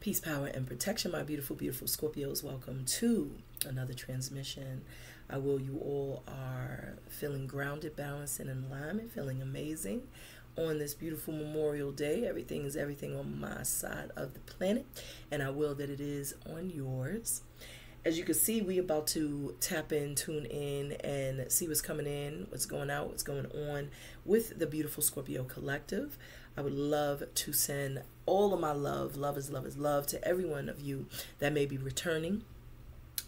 Peace, power, and protection, my beautiful, beautiful Scorpios. Welcome to another transmission. I will you all are feeling grounded, balanced, and in alignment, feeling amazing on this beautiful Memorial Day. Everything is everything on my side of the planet, and I will that it is on yours. As you can see, we about to tap in, tune in, and see what's coming in, what's going out, what's going on with the beautiful Scorpio Collective. I would love to send all of my love, love is love is love to every one of you that may be returning.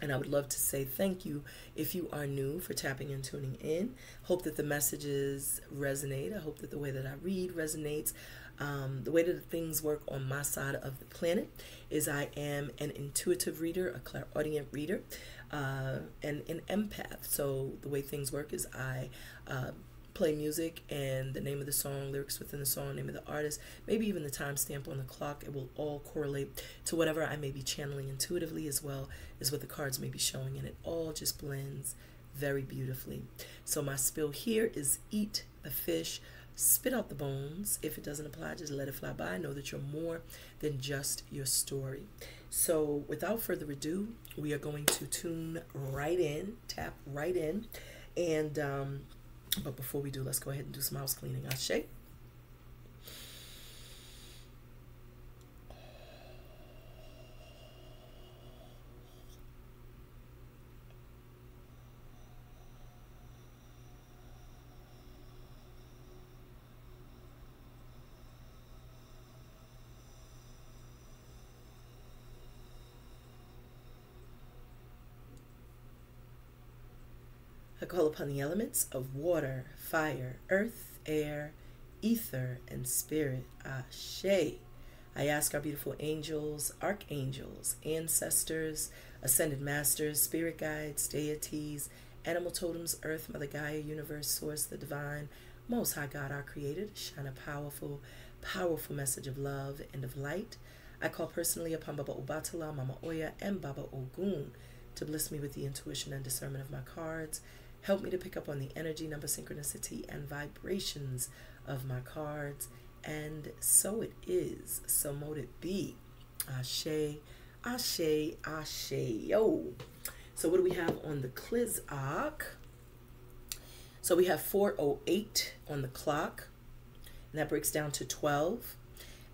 And I would love to say thank you if you are new for tapping and tuning in. Hope that the messages resonate. I hope that the way that I read resonates. Um, the way that things work on my side of the planet is I am an intuitive reader, a clairaudient reader, uh, and an empath. So the way things work is I uh, play music and the name of the song, lyrics within the song, name of the artist, maybe even the timestamp on the clock. It will all correlate to whatever I may be channeling intuitively as well as what the cards may be showing, and it all just blends very beautifully. So my spill here is eat the fish, spit out the bones. If it doesn't apply, just let it fly by. Know that you're more than just your story. So without further ado, we are going to tune right in, tap right in, and um, but before we do, let's go ahead and do some house cleaning. Ashe. Upon the elements of water, fire, earth, air, ether, and spirit. Ashe. I ask our beautiful angels, archangels, ancestors, ascended masters, spirit guides, deities, animal totems, earth, Mother Gaia, universe, source, the divine, most high God, our creator, shine a powerful, powerful message of love and of light. I call personally upon Baba Obatala, Mama Oya, and Baba Ogun to bless me with the intuition and discernment of my cards Help me to pick up on the energy, number, synchronicity, and vibrations of my cards. And so it is. So mote it be. Ashe, Ashe, Ashe. Yo. So what do we have on the Klizak? So we have 408 on the clock. And that breaks down to 12.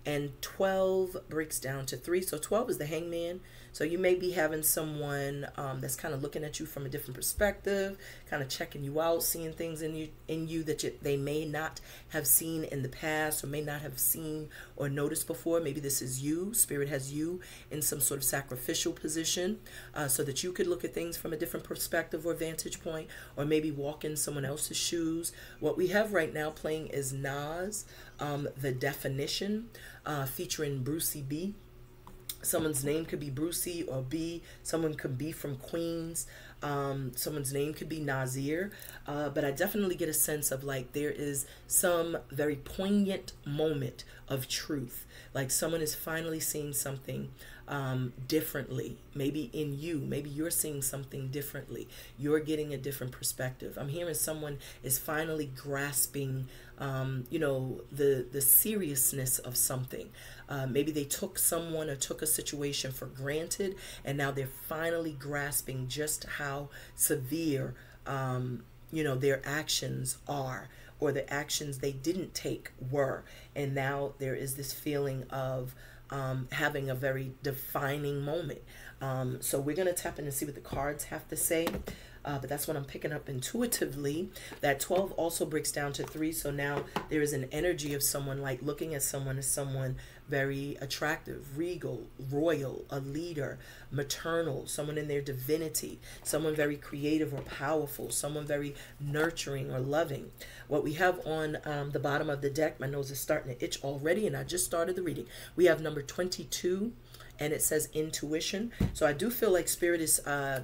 And 12 breaks down to 3. So 12 is the hangman. So you may be having someone um, that's kind of looking at you from a different perspective, kind of checking you out, seeing things in you in you that you, they may not have seen in the past or may not have seen or noticed before. Maybe this is you. Spirit has you in some sort of sacrificial position uh, so that you could look at things from a different perspective or vantage point, or maybe walk in someone else's shoes. What we have right now playing is Nas, um, The Definition, uh, featuring Brucey B. Someone's name could be Brucey or B. Someone could be from Queens. Um, someone's name could be Nazir. Uh, but I definitely get a sense of like there is some very poignant moment of truth. Like someone is finally seeing something um, differently. Maybe in you, maybe you're seeing something differently. You're getting a different perspective. I'm hearing someone is finally grasping, um, you know, the the seriousness of something. Uh, maybe they took someone or took a situation for granted, and now they're finally grasping just how severe, um, you know, their actions are or the actions they didn't take were. And now there is this feeling of um, having a very defining moment. Um, so we're going to tap in and see what the cards have to say. Uh, but that's what I'm picking up intuitively. That 12 also breaks down to 3. So now there is an energy of someone like looking at someone as someone very attractive, regal, royal, a leader, maternal, someone in their divinity, someone very creative or powerful, someone very nurturing or loving. What we have on um, the bottom of the deck, my nose is starting to itch already, and I just started the reading. We have number 22, and it says intuition. So I do feel like Spirit is uh,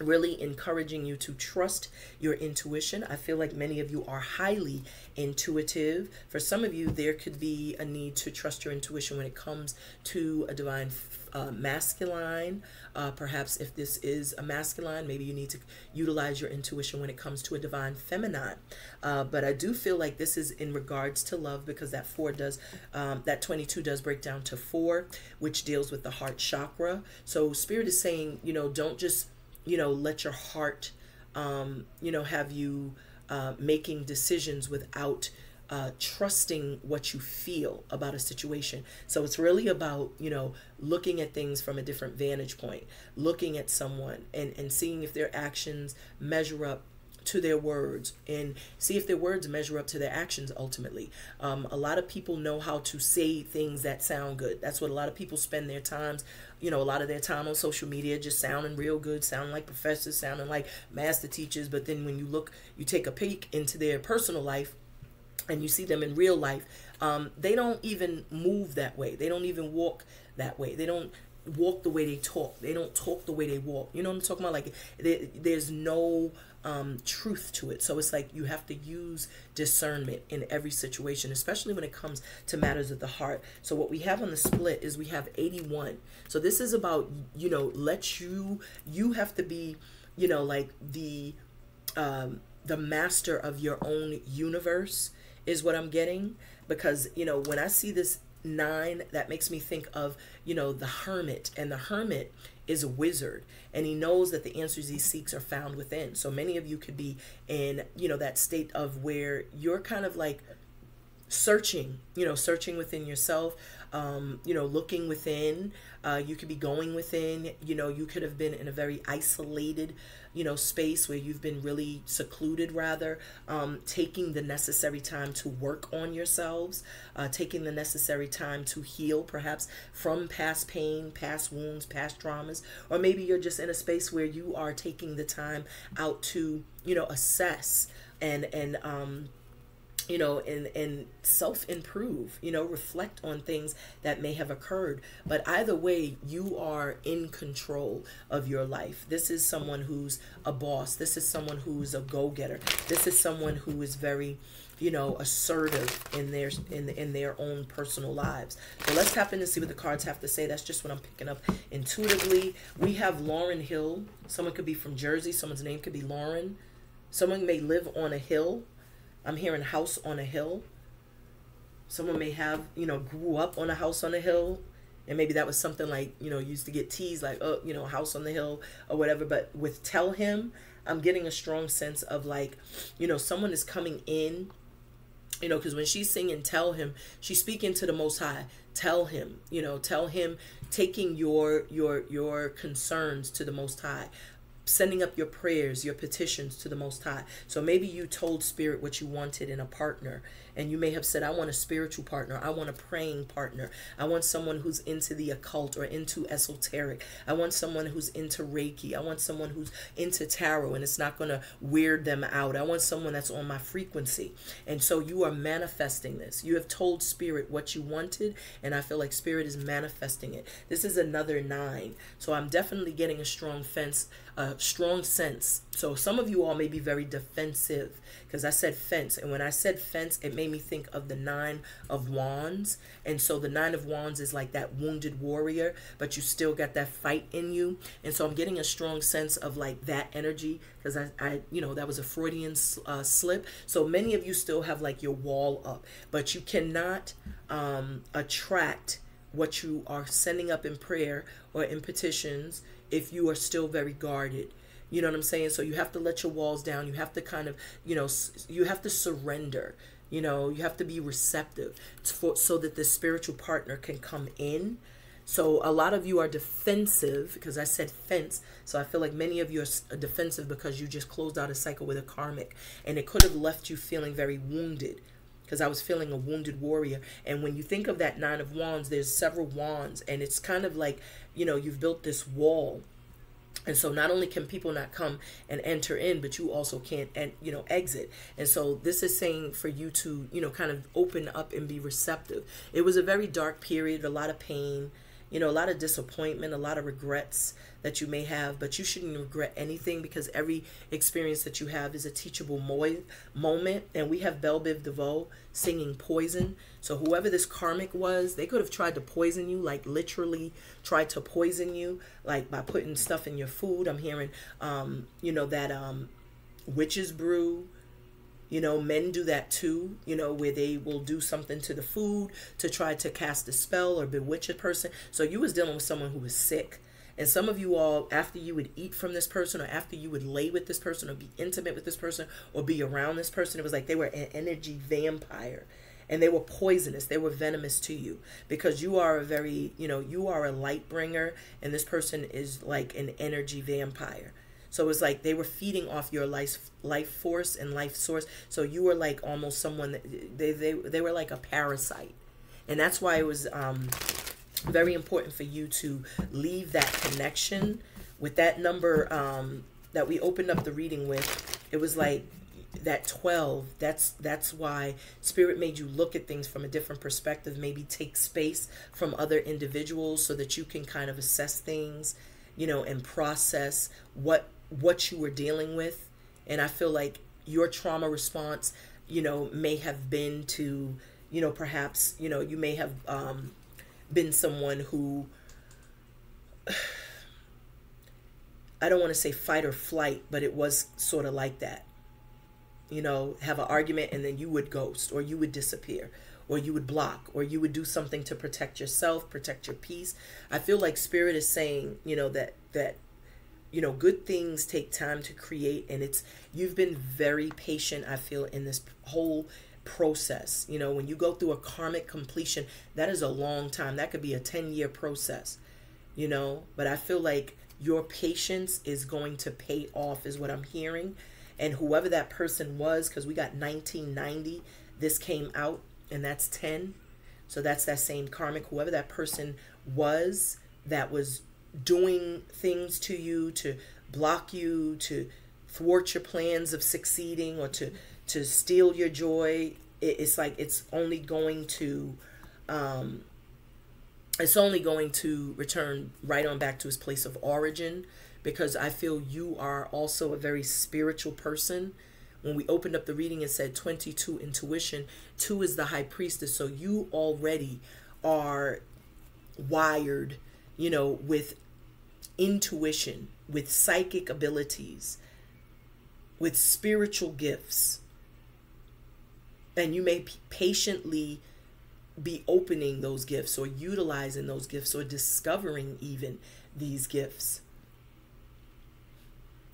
really encouraging you to trust your intuition. I feel like many of you are highly intuitive. For some of you, there could be a need to trust your intuition when it comes to a divine uh, masculine. Uh, perhaps if this is a masculine, maybe you need to utilize your intuition when it comes to a divine feminine. Uh, but I do feel like this is in regards to love because that four does, um, that 22 does break down to four, which deals with the heart chakra. So Spirit is saying, you know, don't just you know, let your heart, um, you know, have you uh, making decisions without uh, trusting what you feel about a situation. So it's really about, you know, looking at things from a different vantage point, looking at someone and, and seeing if their actions measure up to their words and see if their words measure up to their actions ultimately. Um, a lot of people know how to say things that sound good. That's what a lot of people spend their times, you know, a lot of their time on social media just sounding real good, sounding like professors, sounding like master teachers. But then when you look, you take a peek into their personal life and you see them in real life, um, they don't even move that way. They don't even walk that way. They don't walk the way they talk. They don't talk the way they walk. You know what I'm talking about? Like there, there's no um, truth to it. So it's like you have to use discernment in every situation, especially when it comes to matters of the heart. So what we have on the split is we have 81. So this is about, you know, let you, you have to be, you know, like the, um, the master of your own universe is what I'm getting. Because, you know, when I see this nine, that makes me think of, you know, the hermit. And the hermit is a wizard and he knows that the answers he seeks are found within. So many of you could be in, you know, that state of where you're kind of like searching, you know, searching within yourself, um, you know, looking within. Uh, you could be going within, you know, you could have been in a very isolated you know space where you've been really secluded rather um, taking the necessary time to work on yourselves uh, taking the necessary time to heal perhaps from past pain past wounds past traumas or maybe you're just in a space where you are taking the time out to you know assess and and um you know and and self improve you know reflect on things that may have occurred. But either way you are in control of your life. This is someone who's a boss. This is someone who's a go-getter. This is someone who is very you know assertive in their in in their own personal lives. So let's tap in and see what the cards have to say. That's just what i'm picking up intuitively. We have lauryn hill. Someone could be from jersey. Someone's name could be lauren. Someone may live on a hill I'm hearing house on a hill. Someone may have, you know, grew up on a house on a hill. And maybe that was something like, you know, used to get teased like, oh, you know, house on the hill or whatever. But with tell him, I'm getting a strong sense of like, you know, someone is coming in you know because when she's singing tell him she's speaking to the most high tell him you know tell him taking your your your concerns to the most high sending up your prayers, your petitions to the Most High. So maybe you told Spirit what you wanted in a partner, and you may have said, I want a spiritual partner, I want a praying partner, I want someone who's into the occult or into esoteric, I want someone who's into Reiki, I want someone who's into tarot and it's not going to weird them out, I want someone that's on my frequency. And so you are manifesting this. You have told Spirit what you wanted, and I feel like Spirit is manifesting it. This is another nine. So I'm definitely getting a strong fence a strong sense. So some of you all may be very defensive because I said fence. And when I said fence, it made me think of the nine of wands. And so the nine of wands is like that wounded warrior, but you still got that fight in you. And so I'm getting a strong sense of like that energy because I, I, you know, that was a Freudian uh, slip. So many of you still have like your wall up, but you cannot um, attract what you are sending up in prayer or in petitions if you are still very guarded. You know what I'm saying? So you have to let your walls down. You have to kind of, you know, you have to surrender. You know, you have to be receptive for, so that the spiritual partner can come in. So a lot of you are defensive because I said fence. So I feel like many of you are defensive because you just closed out a cycle with a karmic and it could have left you feeling very wounded because I was feeling a wounded warrior. And when you think of that nine of wands, there's several wands and it's kind of like you know, you've built this wall. And so not only can people not come and enter in, but you also can't, and you know, exit. And so this is saying for you to, you know, kind of open up and be receptive. It was a very dark period, a lot of pain, you know, a lot of disappointment, a lot of regrets that you may have, but you shouldn't regret anything because every experience that you have is a teachable mo- moment. And we have Belle DeVoe singing Poison. So whoever this karmic was, they could have tried to poison you, like literally tried to poison you, like by putting stuff in your food. I'm hearing, um, you know, that um, witch's brew you know, men do that too, you know, where they will do something to the food to try to cast a spell or bewitch a person. So you was dealing with someone who was sick. And some of you all, after you would eat from this person or after you would lay with this person or be intimate with this person or be around this person, it was like they were an energy vampire. And they were poisonous. They were venomous to you. Because you are a very you know you are a light bringer and this person is like an energy vampire. So it was like they were feeding off your life life force and life source. So you were like almost someone that they they they were like a parasite, and that's why it was um, very important for you to leave that connection with that number um, that we opened up the reading with. It was like that 12 that's that's why spirit made you look at things from a different perspective maybe take space from other individuals so that you can kind of assess things you know and process what what you were dealing with and i feel like your trauma response you know may have been to you know perhaps you know you may have um, been someone who i don't want to say fight or flight but it was sort of like that. You know have an argument and then you would ghost or you would disappear or you would block or you would do something to protect yourself protect your peace. I feel like spirit is saying you know that that you know good things take time to create and it's you've been very patient i feel in this whole process. You know when you go through a karmic completion that is a long time. That could be a 10 year process you know? But i feel like your patience is going to pay off is what i'm hearing. And whoever that person was because we got 1990 this came out and that's 10 so that's that same karmic. Whoever that person was that was doing things to you to block you, to thwart your plans of succeeding, or to to steal your joy. it's like it's only going to, um, it's only going to return right on back to his place of origin, because I feel you are also a very spiritual person. When we opened up the reading, it said 22 intuition. Two is the high priestess. So you already are wired you know, with intuition, with psychic abilities, with spiritual gifts. And you may patiently be opening those gifts or utilizing those gifts or discovering even these gifts.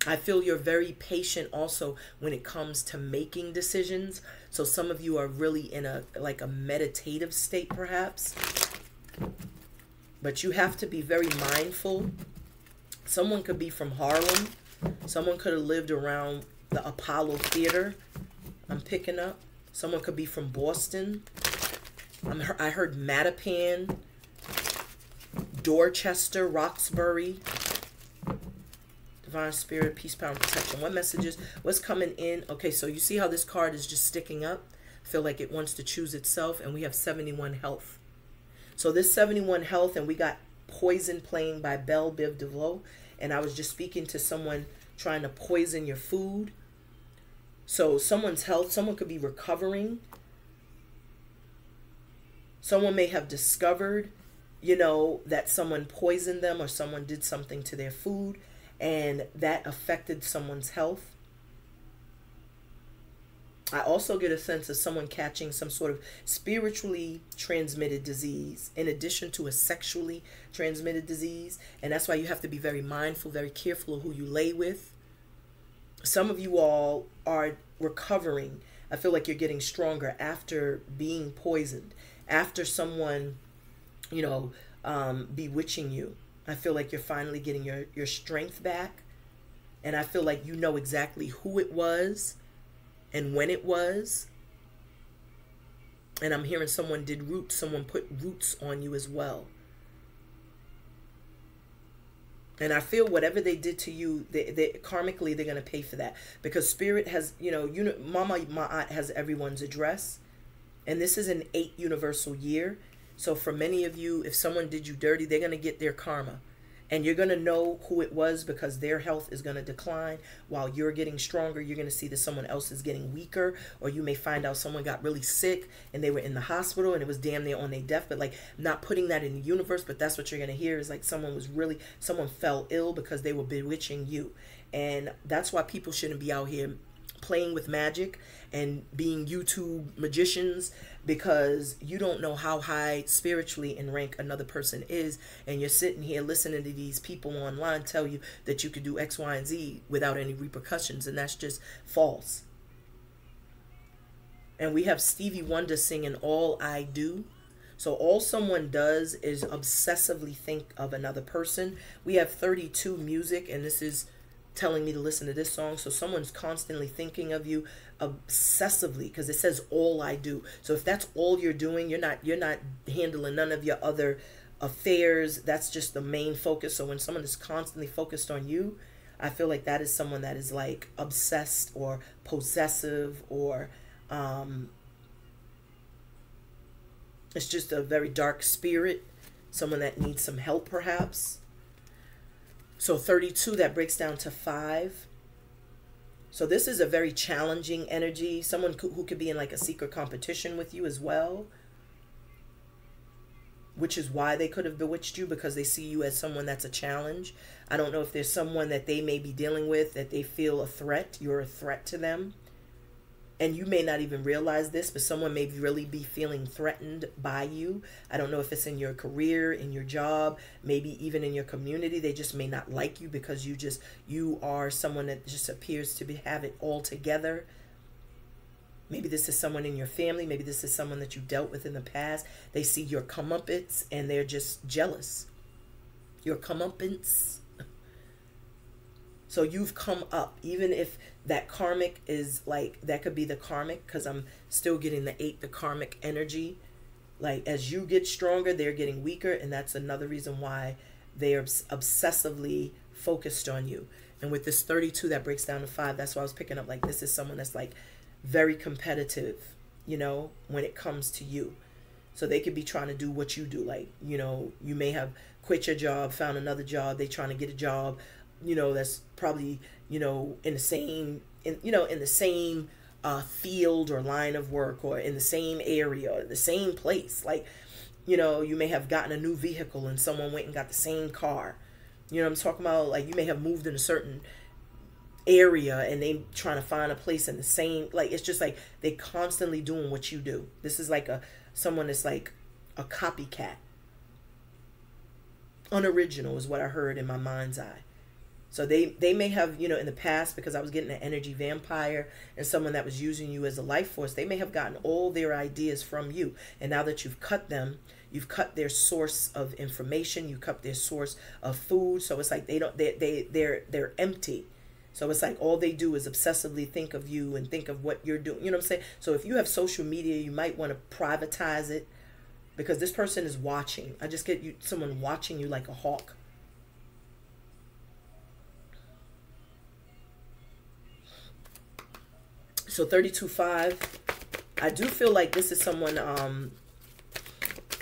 I feel you're very patient also when it comes to making decisions. So some of you are really in a like a meditative state perhaps. But you have to be very mindful. Someone could be from Harlem. Someone could have lived around the Apollo Theater. I'm picking up. Someone could be from Boston. I'm, I heard Mattapan, Dorchester, Roxbury. Divine Spirit, Peace, Power, and Protection. What messages? What's coming in? Okay, so you see how this card is just sticking up? I feel like it wants to choose itself. And we have 71 health. So this 71 Health, and we got Poison playing by Bell Biv DeVoe. And I was just speaking to someone trying to poison your food. So someone's health, someone could be recovering. Someone may have discovered, you know, that someone poisoned them or someone did something to their food and that affected someone's health. I also get a sense of someone catching some sort of spiritually transmitted disease in addition to a sexually transmitted disease. And that's why you have to be very mindful, very careful of who you lay with. Some of you all are recovering. I feel like you're getting stronger after being poisoned, after someone, you know, um, bewitching you. I feel like you're finally getting your, your strength back. And I feel like you know exactly who it was and when it was. And I'm hearing someone did roots, someone put roots on you as well. And I feel whatever they did to you, they, they karmically they're gonna pay for that. Because spirit has, you know, you know, Mama Ma'at has everyone's address, and this is an eight universal year, So for many of you, if someone did you dirty, they're going to get their karma. And you're going to know who it was because their health is going to decline while you're getting stronger. You're going to see that someone else is getting weaker, or you may find out someone got really sick and they were in the hospital and it was damn near on their death. But like, not putting that in the universe, but that's what you're going to hear is like someone was really, someone fell ill because they were bewitching you. And that's why people shouldn't be out here playing with magic and being YouTube magicians because you don't know how high spiritually in rank another person is and you're sitting here listening to these people online tell you that you could do X, Y, and Z without any repercussions and that's just false. And we have Stevie Wonder singing All I Do. So all someone does is obsessively think of another person. We have 32 music and this is telling me to listen to this song. So someone's constantly thinking of you obsessively because it says all I do. So if that's all you're doing, you're not you're not handling none of your other affairs. That's just the main focus. So when someone is constantly focused on you, I feel like that is someone that is like obsessed or possessive or um it's just a very dark spirit, someone that needs some help perhaps. So 32, that breaks down to 5. So this is a very challenging energy. Someone who could be in like a secret competition with you as well. Which is why they could have bewitched you because they see you as someone that's a challenge. I don't know if there's someone that they may be dealing with that they feel a threat. You're a threat to them and you may not even realize this, but someone may really be feeling threatened by you. I don't know if it's in your career, in your job, maybe even in your community. They just may not like you because you just you are someone that just appears to be have it all together. Maybe this is someone in your family. Maybe this is someone that you dealt with in the past. They see your comeuppance and they're just jealous. Your comeuppance. So you've come up, even if that karmic is like that could be the karmic because i'm still getting the eight the karmic energy. Like as you get stronger they're getting weaker and that's another reason why they're obsessively focused on you. And with this 32 that breaks down to five that's why i was picking up like this is someone that's like very competitive you know when it comes to you. So they could be trying to do what you do like you know you may have quit your job found another job they trying to get a job you know that's probably you know in the same in you know in the same uh, field or line of work or in the same area or the same place. Like you know you may have gotten a new vehicle and someone went and got the same car. You know i'm talking about? Like you may have moved in a certain area and they trying to find a place in the same like it's just like they constantly doing what you do. This is like a someone that's like a copycat. Unoriginal is what i heard in my mind's eye so they they may have, you know, in the past because I was getting an energy vampire and someone that was using you as a life force, they may have gotten all their ideas from you. And now that you've cut them, you've cut their source of information, you cut their source of food. So it's like they don't they they they're they're empty. So it's like all they do is obsessively think of you and think of what you're doing. You know what I'm saying? So if you have social media, you might want to privatize it because this person is watching. I just get you someone watching you like a hawk. So 32.5. I do feel like this is someone um,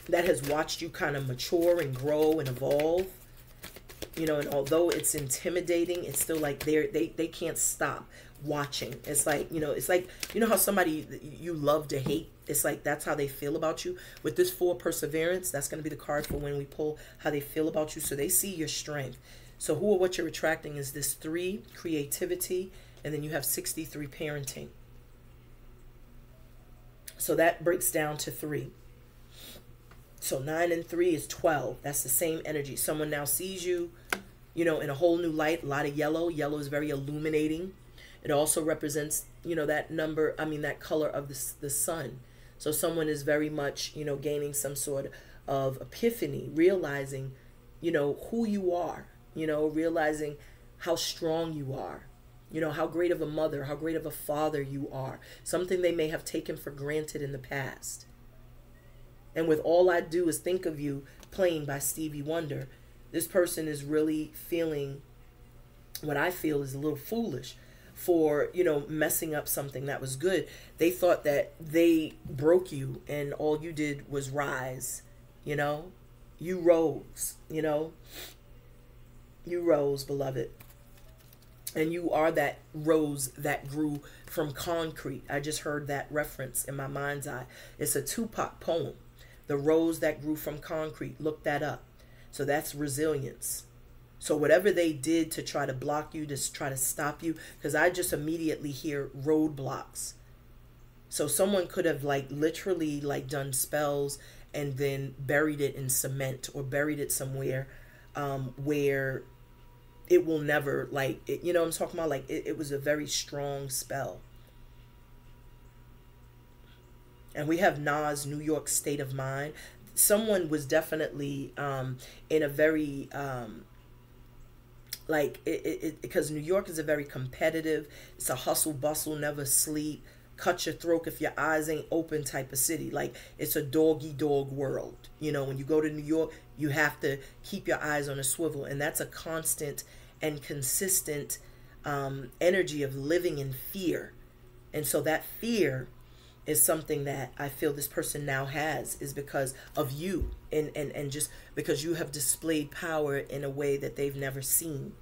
that has watched you kind of mature and grow and evolve. You know, and although it's intimidating, it's still like they're, they, they can't stop watching. It's like, you know, it's like, you know how somebody you love to hate? It's like that's how they feel about you. With this four perseverance, that's going to be the card for when we pull how they feel about you. So they see your strength. So who or what you're attracting is this three, creativity, and then you have 63 parenting. So that breaks down to three. So nine and three is 12. That's the same energy. Someone now sees you, you know, in a whole new light, a lot of yellow. Yellow is very illuminating. It also represents, you know, that number, I mean, that color of the, the sun. So someone is very much, you know, gaining some sort of epiphany, realizing, you know, who you are, you know, realizing how strong you are, you know, how great of a mother, how great of a father you are. Something they may have taken for granted in the past. And with all I do is think of you playing by Stevie Wonder, this person is really feeling what I feel is a little foolish for, you know, messing up something that was good. They thought that they broke you and all you did was rise You know, you rose, you know, you rose, beloved. And you are that rose that grew from concrete. I just heard that reference in my mind's eye. It's a Tupac poem. The rose that grew from concrete. Look that up. So that's resilience. So whatever they did to try to block you, to try to stop you, because I just immediately hear roadblocks. So someone could have like literally like done spells and then buried it in cement or buried it somewhere um, where it will never like it, you know i'm talking about like it, it was a very strong spell and we have nas new york state of mind someone was definitely um, in a very um, like it, it because new york is a very competitive it's a hustle bustle never sleep cut your throat if your eyes ain't open type of city. Like it's a doggy dog world. You know, when you go to New York, you have to keep your eyes on a swivel, and that's a constant and consistent um, energy of living in fear. And so that fear is something that I feel this person now has is because of you and, and, and just because you have displayed power in a way that they've never seen.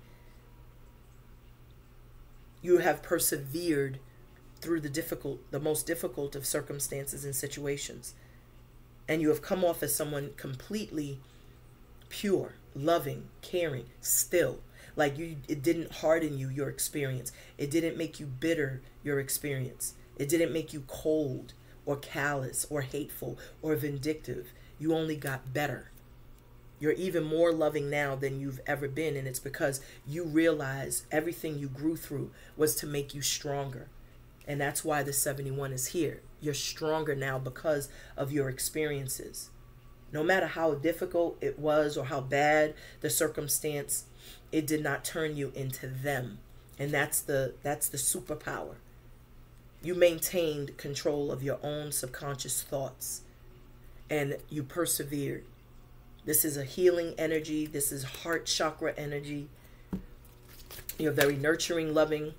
You have persevered through the difficult, the most difficult of circumstances and situations. And you have come off as someone completely pure, loving, caring, still. Like you, it didn't harden you, your experience. It didn't make you bitter, your experience. It didn't make you cold or callous or hateful or vindictive. You only got better. You're even more loving now than you've ever been. And it's because you realize everything you grew through was to make you stronger. And that's why the 71 is here. You're stronger now because of your experiences. No matter how difficult it was or how bad the circumstance, it did not turn you into them. And that's the that's the superpower. You maintained control of your own subconscious thoughts and you persevered. This is a healing energy. This is heart chakra energy. You're very nurturing, loving.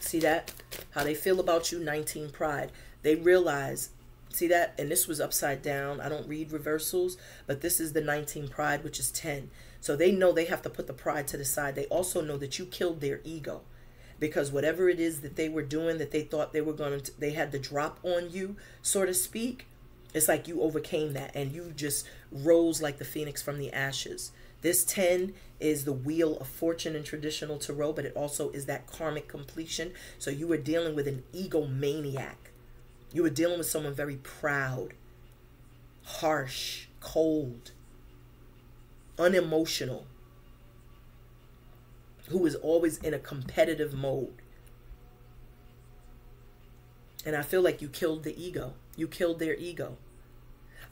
See that? how they feel about you 19 pride they realize see that and this was upside down i don't read reversals but this is the 19 pride which is 10 so they know they have to put the pride to the side they also know that you killed their ego because whatever it is that they were doing that they thought they were going to they had to drop on you so to speak it's like you overcame that and you just rose like the phoenix from the ashes this 10 is the wheel of fortune in traditional tarot, but it also is that karmic completion. So you were dealing with an egomaniac. You were dealing with someone very proud, harsh, cold, unemotional, who is always in a competitive mode. And I feel like you killed the ego. You killed their ego.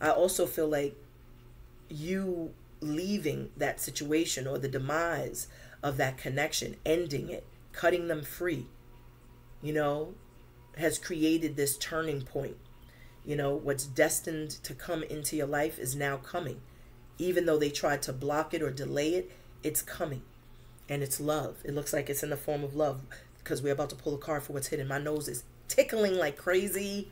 I also feel like you leaving that situation or the demise of that connection, ending it, cutting them free, you know, has created this turning point. You know, what's destined to come into your life is now coming. Even though they tried to block it or delay it, it's coming. And it's love. It looks like it's in the form of love because we're about to pull a card for what's hidden. My nose is tickling like crazy.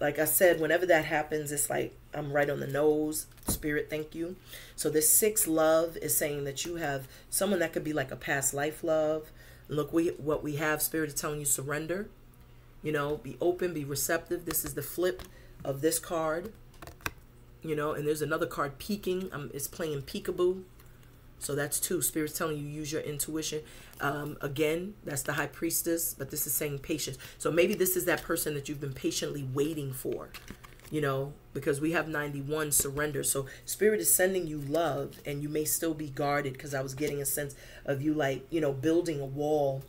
Like I said, whenever that happens, it's like I'm right on the nose. Spirit, thank you. So this six love is saying that you have someone that could be like a past life love. Look, we what we have. Spirit is telling you surrender. You know, be open, be receptive. This is the flip of this card. You know, and there's another card peeking. Um, it's playing peekaboo. So that's two. Spirit's telling you use your intuition. Um, again, that's the high priestess, but this is saying patience. So maybe this is that person that you've been patiently waiting for, you know, because we have 91 surrender. So spirit is sending you love and you may still be guarded because I was getting a sense of you like, you know, building a wall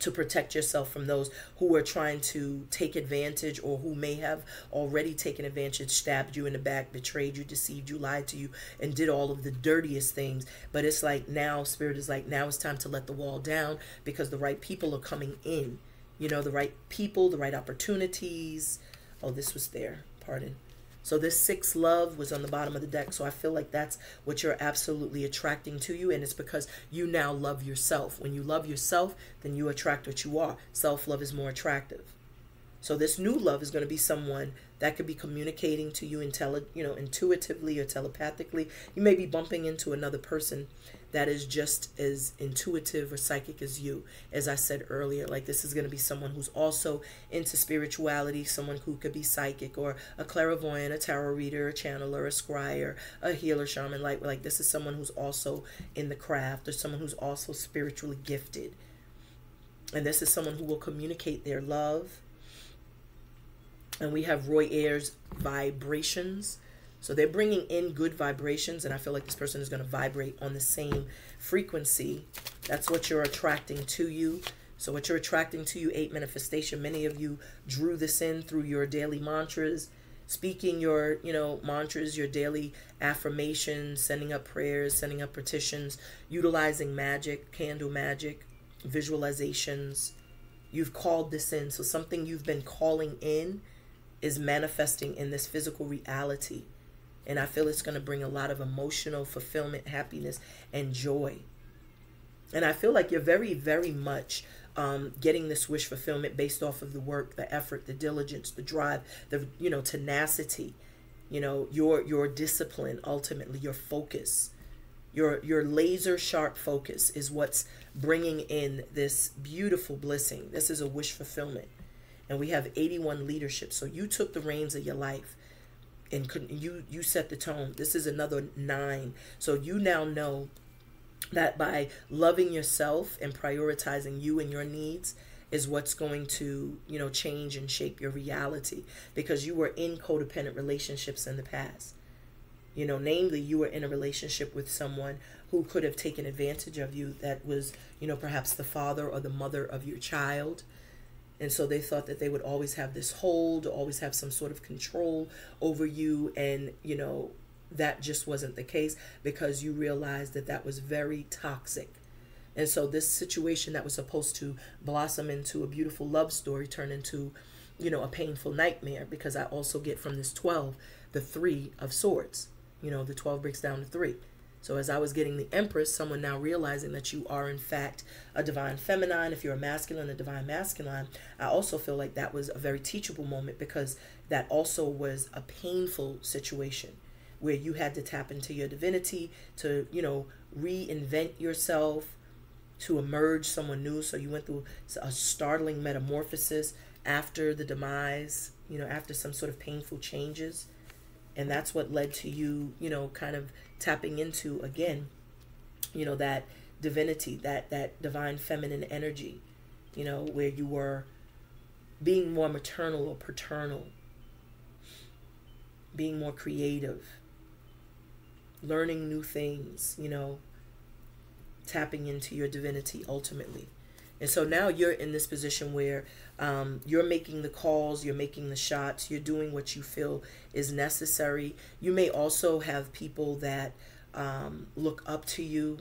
to protect yourself from those who are trying to take advantage or who may have already taken advantage, stabbed you in the back, betrayed you, deceived you, lied to you, and did all of the dirtiest things. But it's like now, Spirit is like, now it's time to let the wall down because the right people are coming in. You know, the right people, the right opportunities. Oh, this was there. Pardon. So this six love was on the bottom of the deck. So I feel like that's what you're absolutely attracting to you. And it's because you now love yourself. When you love yourself, then you attract what you are. Self-love is more attractive. So this new love is going to be someone that could be communicating to you you know, intuitively or telepathically. You may be bumping into another person that is just as intuitive or psychic as you. As I said earlier, like this is going to be someone who's also into spirituality, someone who could be psychic or a clairvoyant, a tarot reader, a channeler, a scryer, a healer, shaman. Like like this is someone who's also in the craft or someone who's also spiritually gifted. And this is someone who will communicate their love. And we have Roy Ayers vibrations so they're bringing in good vibrations, and I feel like this person is going to vibrate on the same frequency. That's what you're attracting to you. So what you're attracting to you, eight manifestation. Many of you drew this in through your daily mantras, speaking your, you know, mantras, your daily affirmations, sending up prayers, sending up petitions, utilizing magic, candle magic, visualizations. You've called this in. So something you've been calling in is manifesting in this physical reality. And I feel it's going to bring a lot of emotional fulfillment, happiness, and joy. And I feel like you're very, very much um, getting this wish fulfillment based off of the work, the effort, the diligence, the drive, the you know tenacity, you know your your discipline. Ultimately, your focus, your your laser sharp focus is what's bringing in this beautiful blessing. This is a wish fulfillment, and we have 81 leadership. So you took the reins of your life and you you set the tone. This is another nine. So you now know that by loving yourself and prioritizing you and your needs is what's going to you know change and shape your reality because you were in codependent relationships in the past. You know namely you were in a relationship with someone who could have taken advantage of you that was you know perhaps the father or the mother of your child and so they thought that they would always have this hold, always have some sort of control over you. And, you know, that just wasn't the case because you realized that that was very toxic. And so this situation that was supposed to blossom into a beautiful love story turned into, you know, a painful nightmare because I also get from this 12 the 3 of swords. You know, the 12 breaks down to 3. So as I was getting the Empress, someone now realizing that you are in fact a divine feminine, if you're a masculine, a divine masculine, I also feel like that was a very teachable moment because that also was a painful situation where you had to tap into your divinity to, you know, reinvent yourself, to emerge someone new. So you went through a startling metamorphosis after the demise, you know, after some sort of painful changes. And that's what led to you, you know, kind of tapping into again you know that divinity that that divine feminine energy you know where you were being more maternal or paternal being more creative learning new things you know tapping into your divinity ultimately and so now you're in this position where um, you're making the calls, you're making the shots, you're doing what you feel is necessary. You may also have people that um, look up to you.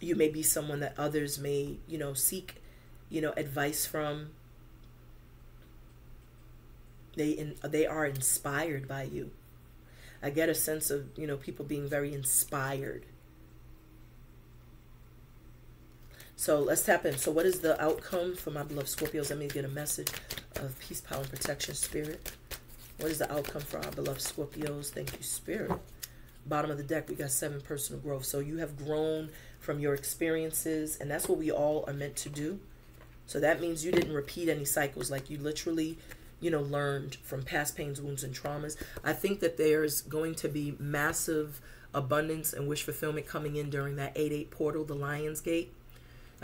You may be someone that others may, you know, seek, you know, advice from. They in, they are inspired by you. I get a sense of you know people being very inspired So let's tap in. So what is the outcome for my beloved Scorpios? Let me get a message of peace, power, and protection, Spirit. What is the outcome for our beloved Scorpios? Thank you, Spirit. Bottom of the deck, we got seven personal growth. So you have grown from your experiences, and that's what we all are meant to do. So that means you didn't repeat any cycles. Like you literally, you know, learned from past pains, wounds, and traumas. I think that there's going to be massive abundance and wish fulfillment coming in during that 8-8 portal, the Lion's Gate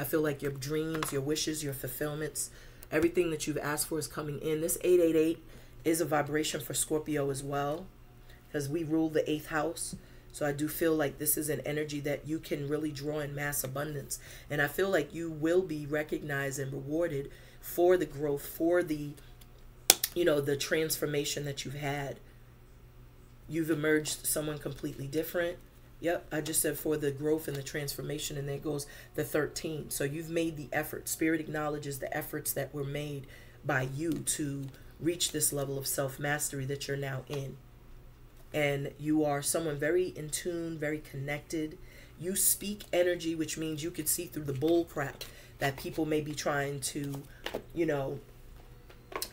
I feel like your dreams, your wishes, your fulfillments, everything that you've asked for is coming in. This 888 is a vibration for Scorpio as well because we rule the eighth house. So I do feel like this is an energy that you can really draw in mass abundance. And I feel like you will be recognized and rewarded for the growth, for the, you know, the transformation that you've had. You've emerged someone completely different Yep, I just said for the growth and the transformation, and there goes the 13. So you've made the effort. Spirit acknowledges the efforts that were made by you to reach this level of self mastery that you're now in. And you are someone very in tune, very connected. You speak energy, which means you could see through the bull crap that people may be trying to, you know,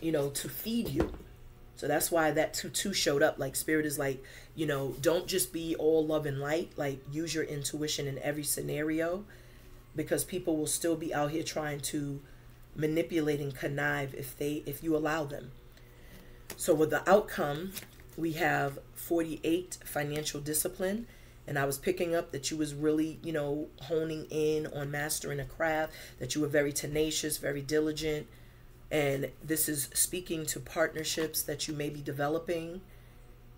you know, to feed you. So that's why that 2 2 showed up. Like, Spirit is like, you know, don't just be all love and light. Like, use your intuition in every scenario because people will still be out here trying to manipulate and connive if they if you allow them. So with the outcome, we have 48 financial discipline and I was picking up that you was really, you know, honing in on mastering a craft, that you were very tenacious, very diligent, and this is speaking to partnerships that you may be developing.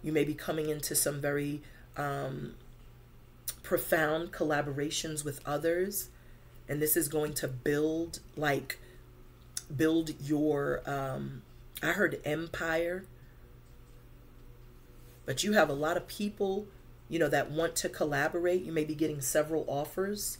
You may be coming into some very um, profound collaborations with others, and this is going to build like build your. Um, I heard empire, but you have a lot of people you know, that want to collaborate. You may be getting several offers.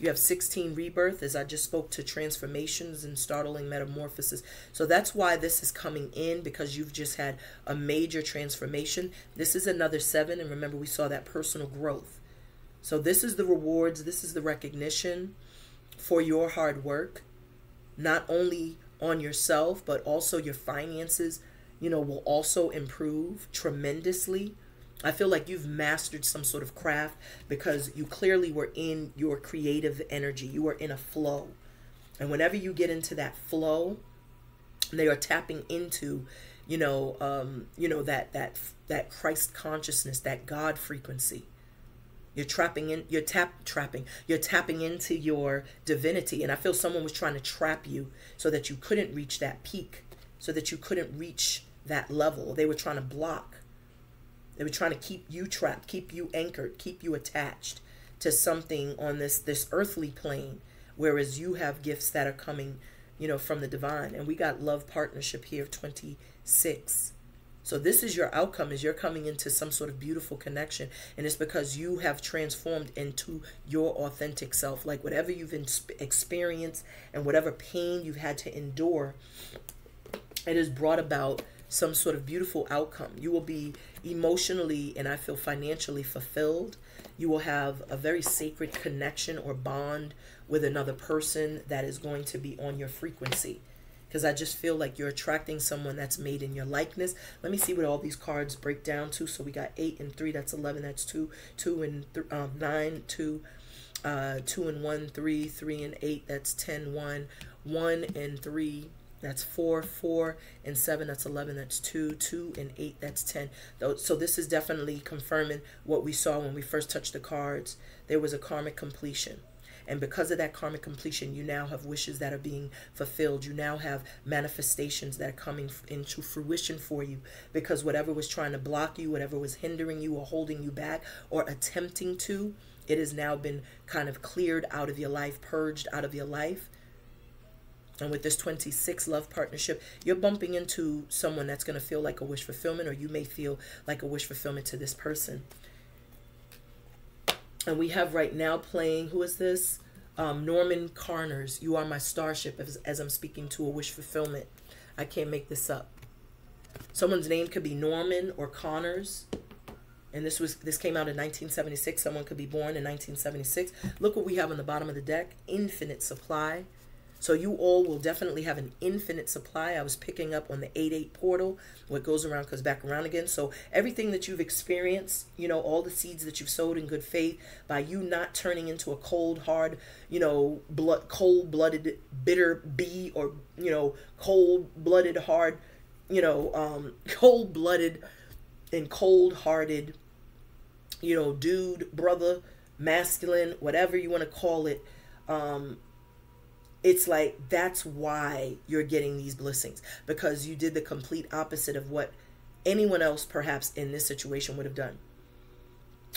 You have 16 rebirth, as I just spoke to transformations and startling metamorphosis. So that's why this is coming in because you've just had a major transformation. This is another seven. And remember, we saw that personal growth. So this is the rewards, this is the recognition for your hard work, not only on yourself, but also your finances, you know, will also improve tremendously I feel like you've mastered some sort of craft because you clearly were in your creative energy. You were in a flow. And whenever you get into that flow, they are tapping into, you know, um, you know, that that that Christ consciousness, that God frequency. You're trapping in you're tap trapping. You're tapping into your divinity. And I feel someone was trying to trap you so that you couldn't reach that peak, so that you couldn't reach that level. They were trying to block they were trying to keep you trapped, keep you anchored, keep you attached to something on this this earthly plane, whereas you have gifts that are coming, you know, from the divine. And we got love partnership here, 26. So this is your outcome is you're coming into some sort of beautiful connection and it's because you have transformed into your authentic self like whatever you've experienced and whatever pain you've had to endure it has brought about some sort of beautiful outcome. You will be emotionally and I feel financially fulfilled. You will have a very sacred connection or bond with another person that is going to be on your frequency. Because I just feel like you're attracting someone that's made in your likeness. Let me see what all these cards break down to. So we got 8 and 3, that's 11, that's 2, 2 and um, 9, 2, uh, 2 and 1, 3, 3 and 8, that's 10, 1, 1 and 3, that's 4, 4, and 7, that's 11, that's 2, 2, and 8, that's 10. So this is definitely confirming what we saw when we first touched the cards. There was a karmic completion. And because of that karmic completion, you now have wishes that are being fulfilled. You now have manifestations that are coming into fruition for you because whatever was trying to block you, whatever was hindering you or holding you back or attempting to, it has now been kind of cleared out of your life, purged out of your life. And with this 26 love partnership, you're bumping into someone that's going to feel like a wish fulfillment, or you may feel like a wish fulfillment to this person. And we have right now playing, who is this? Um, Norman Connors's You Are My Starship, as, as I'm speaking to a wish fulfillment. I can't make this up. Someone's name could be Norman or Connors. And this was this came out in 1976. Someone could be born in 1976. Look what we have on the bottom of the deck. Infinite supply. So you all will definitely have an infinite supply. I was picking up on the 8-8 portal. What goes around comes back around again. So everything that you've experienced, you know, all the seeds that you've sowed in good faith, by you not turning into a cold, hard, you know, blood, cold-blooded, bitter bee or, you know, cold-blooded, hard, you know, um, cold-blooded and cold-hearted, you know, dude, brother, masculine, whatever you want to call it, um, it's like that's why you're getting these blessings because you did the complete opposite of what anyone else perhaps in this situation would have done.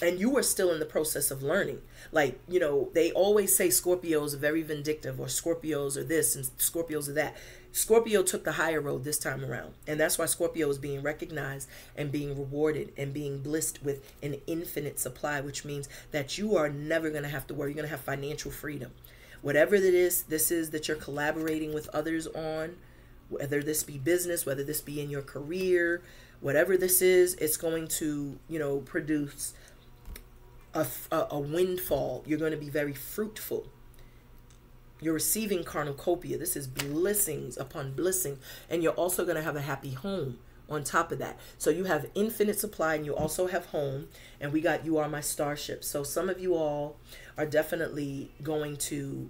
And you are still in the process of learning. Like you know they always say scorpios are very vindictive or scorpios are this and scorpios are that. Scorpio took the higher road this time around and that's why scorpio is being recognized and being rewarded and being blessed with an infinite supply which means that you are never going to have to worry. You're going to have financial freedom whatever it is this is that you're collaborating with others on whether this be business whether this be in your career whatever this is it's going to you know produce a, a, windfall you're going to be very fruitful you're receiving cornucopia. This is blessings upon blessing. And you're also going to have a happy home on top of that. So you have infinite supply and you also have home. And we got You Are My Starship. So some of you all are definitely going to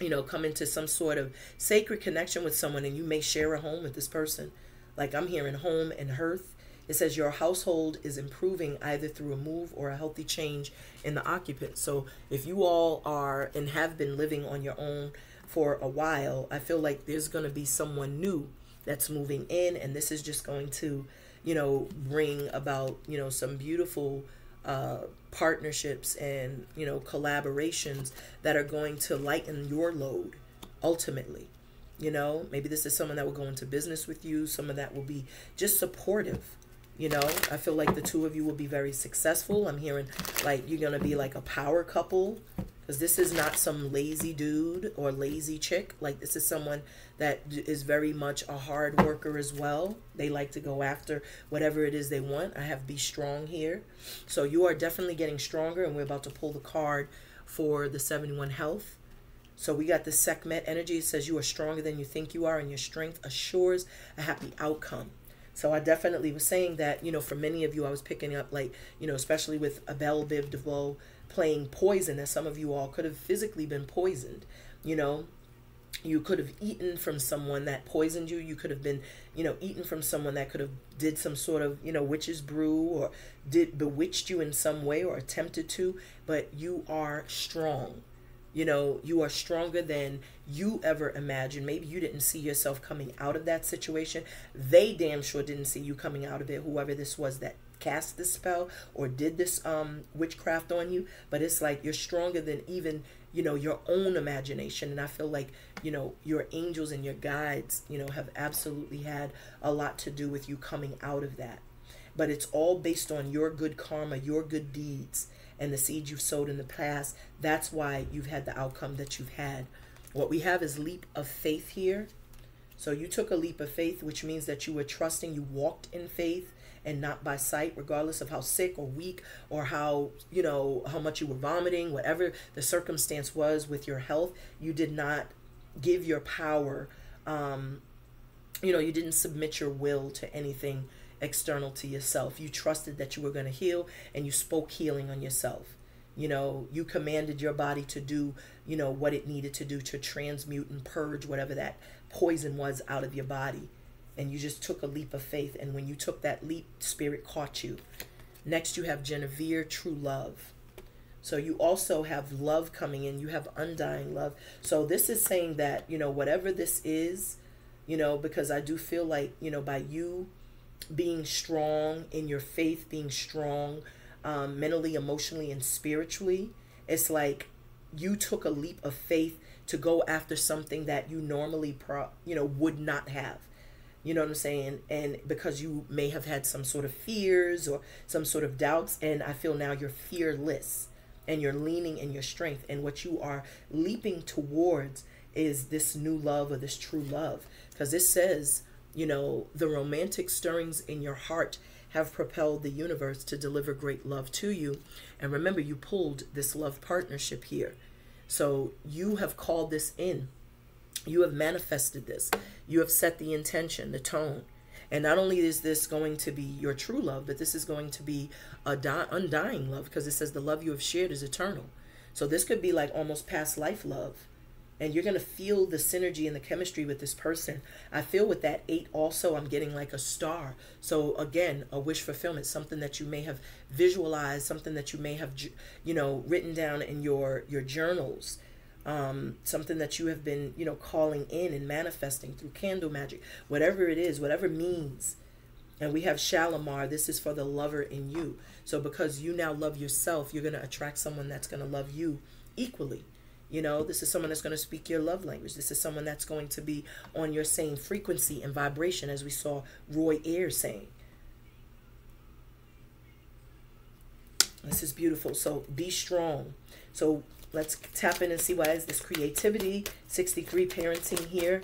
you know, come into some sort of sacred connection with someone and you may share a home with this person. Like I'm hearing home and hearth. It says your household is improving either through a move or a healthy change in the occupant. So if you all are and have been living on your own for a while, I feel like there's going to be someone new that's moving in and this is just going to, you know, bring about, you know, some beautiful uh, partnerships and you know collaborations that are going to lighten your load ultimately. You know maybe this is someone that will go into business with you some of that will be just supportive you know i feel like the two of you will be very successful. I'm hearing like you're gonna be like a power couple because this is not some lazy dude or lazy chick. Like this is someone that is very much a hard worker as well. They like to go after whatever it is they want. I have be strong here. So you are definitely getting stronger and we're about to pull the card for the 71 health. So we got the Sekhmet energy. It says you are stronger than you think you are, and your strength assures a happy outcome. So I definitely was saying that, you know, for many of you, I was picking up like, you know, especially with Bell Biv DeVoe playing poison, as some of you all could have physically been poisoned. You know, you could have eaten from someone that poisoned you. You could have been, you know, eaten from someone that could have did some sort of, you know, witch's brew or did bewitched you in some way or attempted to. But you are strong. You know, you are stronger than you ever imagined. Maybe you didn't see yourself coming out of that situation. They damn sure didn't see you coming out of it. Whoever this was that cast this spell or did this um, witchcraft on you, but it's like you're stronger than even you know your own imagination and i feel like you know your angels and your guides you know have absolutely had a lot to do with you coming out of that but it's all based on your good karma your good deeds and the seeds you've sowed in the past that's why you've had the outcome that you've had. What we have is leap of faith here. So you took a leap of faith which means that you were trusting you walked in faith and not by sight, regardless of how sick or weak or how, you know, how much you were vomiting, whatever the circumstance was with your health, you did not give your power, um, you know, you didn't submit your will to anything external to yourself. You trusted that you were going to heal and you spoke healing on yourself. You know, you commanded your body to do, you know, what it needed to do to transmute and purge whatever that poison was out of your body and you just took a leap of faith. And when you took that leap, Spirit caught you. Next, you have Genevieve, true love. So you also have love coming in. You have undying love. So this is saying that, you know, whatever this is, you know, because I do feel like, you know, by you being strong in your faith, being strong um, mentally, emotionally, and spiritually, it's like you took a leap of faith to go after something that you normally, pro- you know, would not have. You know what I'm saying? And because you may have had some sort of fears or some sort of doubts, and I feel now you're fearless and you're leaning in your strength. And what you are leaping towards is this new love or this true love. Because it says, you know, the romantic stirrings in your heart have propelled the universe to deliver great love to you. And remember, you pulled this love partnership here. So you have called this in you have manifested this. You have set the intention, the tone. And not only is this going to be your true love, but this is going to be a undying love because it says the love you have shared is eternal. So this could be like almost past life love. And you're going to feel the synergy and the chemistry with this person. I feel with that eight also, I'm getting like a star. So again, a wish fulfillment, something that you may have visualized, something that you may have, you know, written down in your, your journals um, something that you have been, you know, calling in and manifesting through candle magic, whatever it is, whatever means. And we have Shalimar. This is for the lover in you. So because you now love yourself, you're going to attract someone that's going to love you equally. You know, this is someone that's going to speak your love language. This is someone that's going to be on your same frequency and vibration, as we saw Roy Ayers saying. This is beautiful. So be strong. So Let's tap in and see why is this creativity. 63 parenting here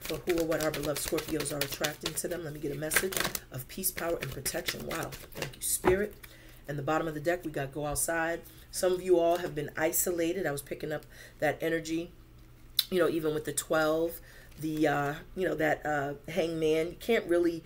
for who or what our beloved Scorpios are attracting to them. Let me get a message of peace, power, and protection. Wow. Thank you, Spirit. And the bottom of the deck, we got go outside. Some of you all have been isolated. I was picking up that energy you know, even with the 12, the, uh, you know, that uh, hangman, you can't really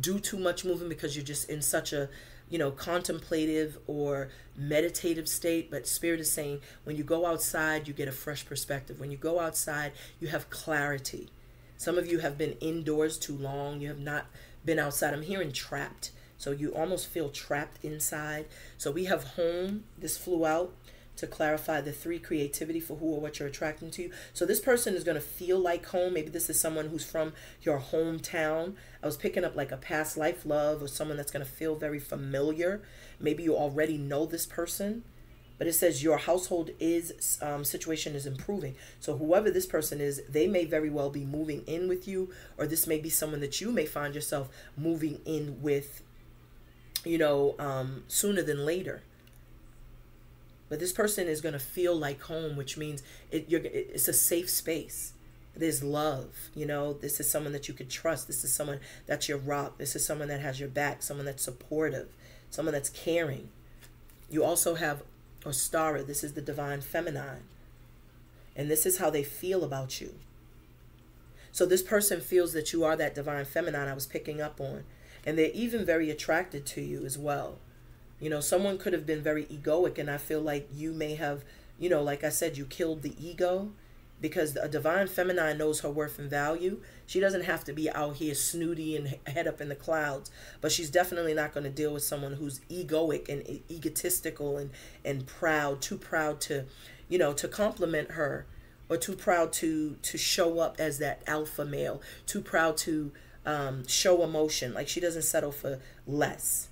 do too much moving because you're just in such a, you know, contemplative or meditative state. But Spirit is saying when you go outside, you get a fresh perspective. When you go outside, you have clarity. Some of you have been indoors too long. You have not been outside. I'm hearing trapped. So you almost feel trapped inside. So we have home. This flew out to clarify the three creativity for who or what you're attracting to. So this person is going to feel like home. Maybe this is someone who's from your hometown. I was picking up like a past life love or someone that's going to feel very familiar. Maybe you already know this person. But it says your household is um, situation is improving. So whoever this person is, they may very well be moving in with you, or this may be someone that you may find yourself moving in with, you know, um, sooner than later. But this person is going to feel like home which means it, it's a safe space. There's love you know? This is someone that you could trust. This is someone that's your rock this is someone that has your back someone that's supportive someone that's caring. You also have ostara. This is the divine feminine. And this is how they feel about you. So this person feels that you are that divine feminine i was picking up on and they're even very attracted to you as well you know, someone could have been very egoic, and I feel like you may have, you know, like I said, you killed the ego because a divine feminine knows her worth and value. She doesn't have to be out here snooty and head up in the clouds, but she's definitely not going to deal with someone who's egoic and egotistical and and proud, too proud to, you know, to compliment her or too proud to to show up as that alpha male, too proud to um, show emotion. Like she doesn't settle for less.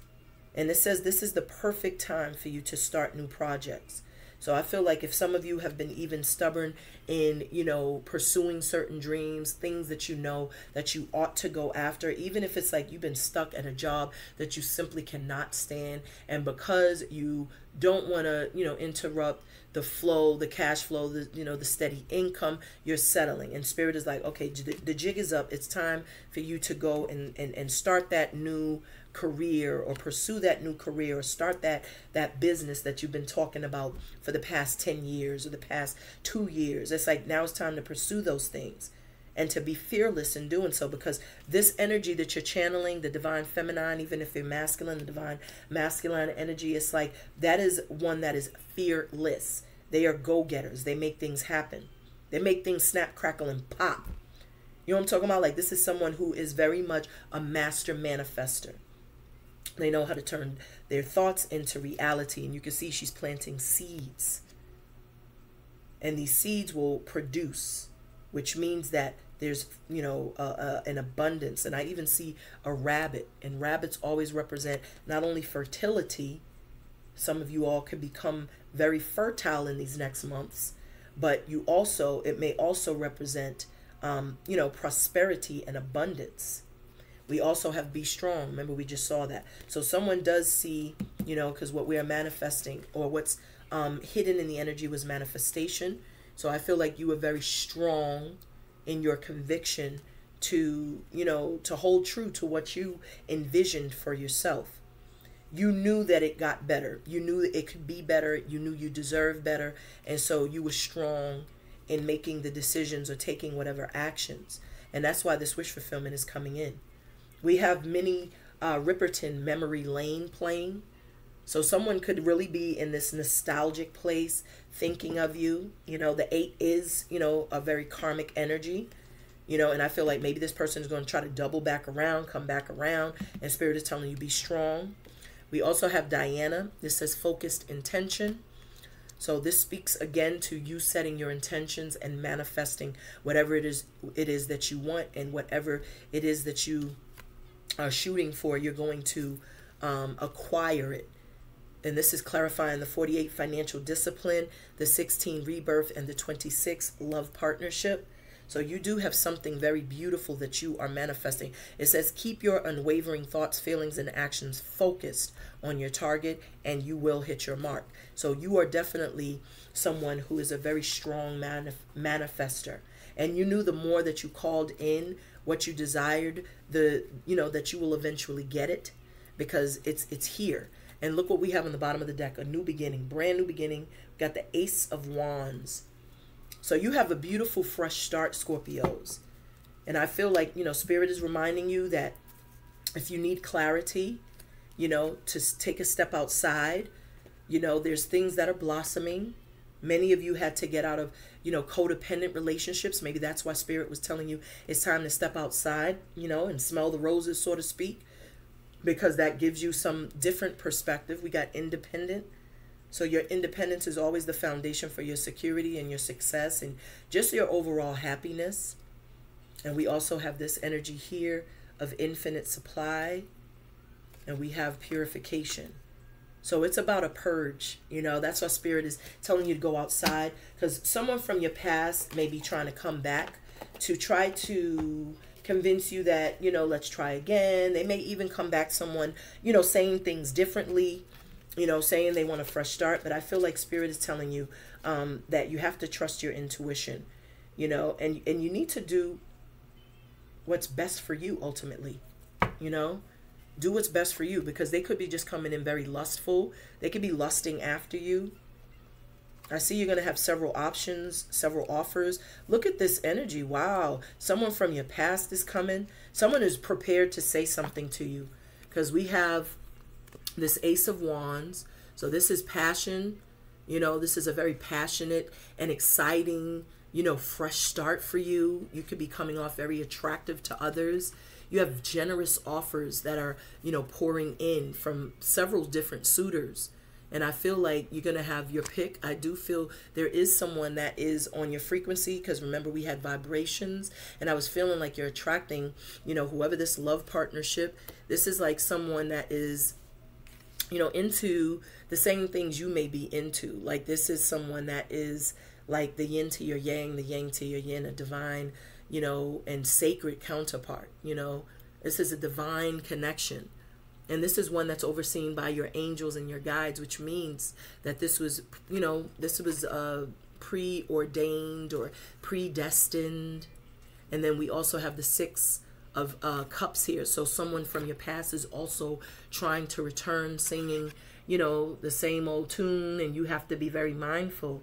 And it says this is the perfect time for you to start new projects. So I feel like if some of you have been even stubborn in, you know, pursuing certain dreams, things that you know that you ought to go after, even if it's like you've been stuck at a job that you simply cannot stand, and because you don't want to, you know, interrupt the flow, the cash flow, the you know, the steady income, you're settling. And spirit is like, okay, the, the jig is up. It's time for you to go and and, and start that new career or pursue that new career or start that that business that you've been talking about for the past 10 years or the past 2 years it's like now it's time to pursue those things and to be fearless in doing so because this energy that you're channeling the divine feminine even if you're masculine the divine masculine energy it's like that is one that is fearless they are go-getters they make things happen they make things snap crackle and pop you know what I'm talking about? Like, this is someone who is very much a master manifester. They know how to turn their thoughts into reality. And you can see she's planting seeds. And these seeds will produce, which means that there's, you know, uh, uh, an abundance. And I even see a rabbit. And rabbits always represent not only fertility, some of you all could become very fertile in these next months, but you also, it may also represent, um, you know, prosperity and abundance. We also have be strong. Remember, we just saw that. So someone does see, you know, because what we are manifesting or what's um, hidden in the energy was manifestation. So I feel like you were very strong in your conviction to, you know, to hold true to what you envisioned for yourself. You knew that it got better. You knew it could be better. You knew you deserved better. And so you were strong in making the decisions or taking whatever actions. And that's why this wish fulfillment is coming in. We have Minnie uh, Riperton Memory Lane playing. So someone could really be in this nostalgic place thinking of you. You know, the eight is, you know, a very karmic energy. You know, and I feel like maybe this person is going to try to double back around, come back around, and Spirit is telling you be strong. We also have Diana. This says focused intention. So this speaks again to you setting your intentions and manifesting whatever it is it is that you want and whatever it is that you are shooting for, you're going to um, acquire it. And this is clarifying the 48 financial discipline, the 16 rebirth, and the 26 love partnership. So you do have something very beautiful that you are manifesting. It says, keep your unwavering thoughts, feelings, and actions focused on your target, and you will hit your mark. So you are definitely someone who is a very strong manif- manifester. And you knew the more that you called in what you desired, the you know that you will eventually get it because it's it's here. And look what we have on the bottom of the deck, a new beginning, brand new beginning. We got the Ace of Wands. So you have a beautiful fresh start, Scorpios. And I feel like, you know, Spirit is reminding you that if you need clarity, you know, to take a step outside, you know, there's things that are blossoming. Many of you had to get out of, you know, codependent relationships. Maybe that's why Spirit was telling you it's time to step outside, you know, and smell the roses, so to speak, because that gives you some different perspective. We got independent. So your independence is always the foundation for your security and your success and just your overall happiness. And we also have this energy here of infinite supply, and we have purification. So it's about a purge, you know. That's why spirit is telling you to go outside because someone from your past may be trying to come back to try to convince you that, you know, let's try again. They may even come back someone, you know, saying things differently, you know, saying they want a fresh start. But I feel like spirit is telling you um, that you have to trust your intuition, you know, and and you need to do what's best for you ultimately, you know do what's best for you because they could be just coming in very lustful. They could be lusting after you. I see you're going to have several options, several offers. Look at this energy. Wow. Someone from your past is coming. Someone is prepared to say something to you because we have this Ace of Wands. So this is passion. You know, this is a very passionate and exciting, you know, fresh start for you. You could be coming off very attractive to others you have generous offers that are you know pouring in from several different suitors and I feel like you're going to have your pick. I do feel there is someone that is on your frequency because remember we had vibrations and I was feeling like you're attracting, you know, whoever this love partnership. This is like someone that is you know into the same things you may be into. Like this is someone that is like the yin to your yang, the yang to your yin, a divine you know, and sacred counterpart. You know, this is a divine connection. And this is one that's overseen by your angels and your guides, which means that this was, you know, this was uh, preordained or predestined. And then we also have the six of uh, cups here. So someone from your past is also trying to return singing, you know, the same old tune. And you have to be very mindful,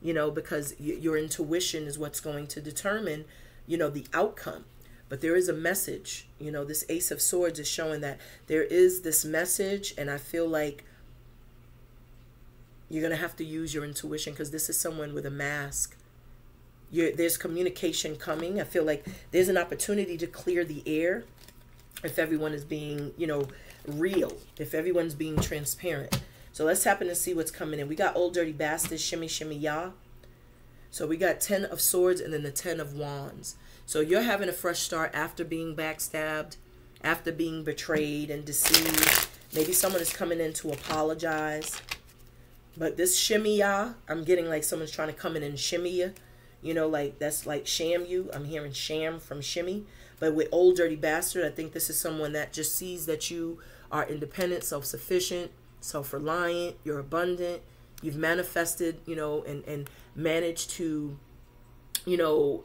you know, because your intuition is what's going to determine you know, the outcome. But there is a message. You know, this Ace of Swords is showing that there is this message, and I feel like you're going to have to use your intuition because this is someone with a mask. You're, there's communication coming. I feel like there's an opportunity to clear the air if everyone is being, you know, real, if everyone's being transparent. So let's happen to see what's coming in. We got Old Dirty Bastards, Shimmy Shimmy Ya. So we got 10 of swords and then the 10 of wands. So you're having a fresh start after being backstabbed, after being betrayed and deceived. Maybe someone is coming in to apologize. But this shimmy ya, I'm getting like someone's trying to come in and shimmy you. You know, like that's like sham you. I'm hearing sham from shimmy. But with old dirty bastard, I think this is someone that just sees that you are independent, self-sufficient, self-reliant, you're abundant, you've manifested, you know, and, and managed to, you know,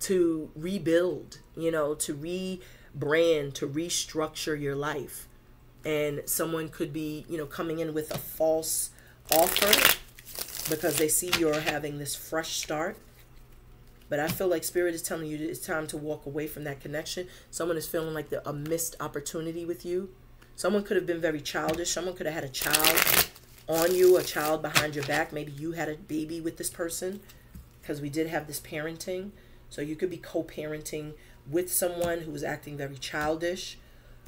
to rebuild, you know, to rebrand, to restructure your life. And someone could be, you know, coming in with a false offer because they see you're having this fresh start. But I feel like Spirit is telling you it's time to walk away from that connection. Someone is feeling like a missed opportunity with you. Someone could have been very childish. Someone could have had a child on you, a child behind your back. Maybe you had a baby with this person because we did have this parenting. So you could be co-parenting with someone who was acting very childish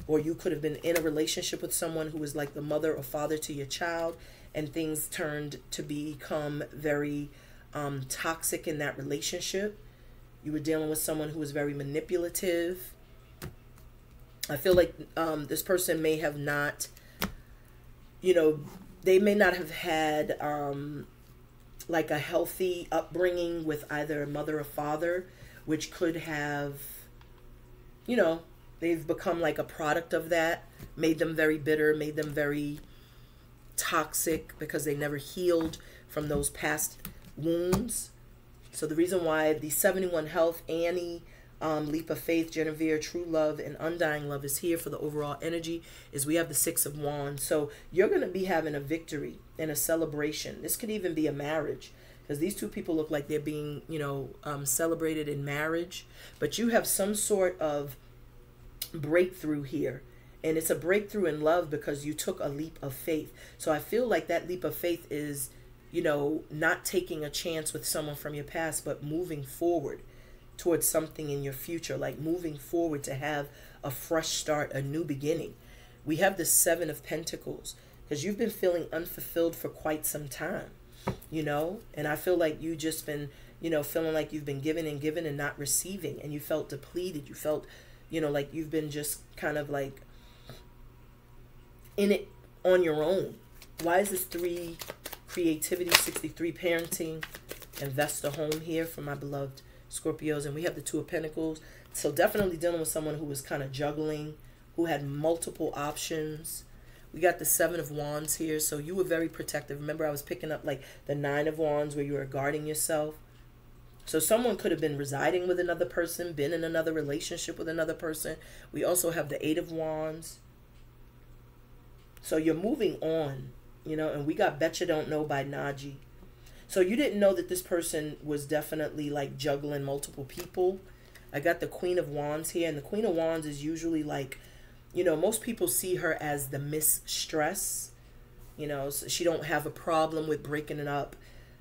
or you could have been in a relationship with someone who was like the mother or father to your child and things turned to become very um, toxic in that relationship. You were dealing with someone who was very manipulative. I feel like um, this person may have not, you know, they may not have had um, like a healthy upbringing with either a mother or father, which could have, you know, they've become like a product of that, made them very bitter, made them very toxic because they never healed from those past wounds. So the reason why the 71 Health, Annie, um, Leap of Faith, Genevieve, True Love, and Undying Love is here for the overall energy is we have the Six of Wands. So you're going to be having a victory and a celebration. This could even be a marriage. Because these two people look like they're being, you know, um, celebrated in marriage. But you have some sort of breakthrough here. And it's a breakthrough in love because you took a leap of faith. So I feel like that leap of faith is, you know, not taking a chance with someone from your past, but moving forward towards something in your future, like moving forward to have a fresh start, a new beginning. We have the Seven of Pentacles because you've been feeling unfulfilled for quite some time you know? And i feel like you just been you know feeling like you've been given and given and not receiving. And you felt depleted. You felt you know like you've been just kind of like in it on your own. Why is this three creativity 63 parenting invest a home here for my beloved scorpios? And we have the two of pentacles. So definitely dealing with someone who was kind of juggling who had multiple options we got the seven of wands here so you were very protective. Remember i was picking up like the nine of wands where you were guarding yourself. So someone could have been residing with another person been in another relationship with another person. We also have the eight of wands. So you're moving on you know and we got betcha don't know by naji so you didn't know that this person was definitely like juggling multiple people. I got the queen of wands here and the queen of wands is usually like you know, most people see her as the mistress. You know, so she don't have a problem with breaking it up.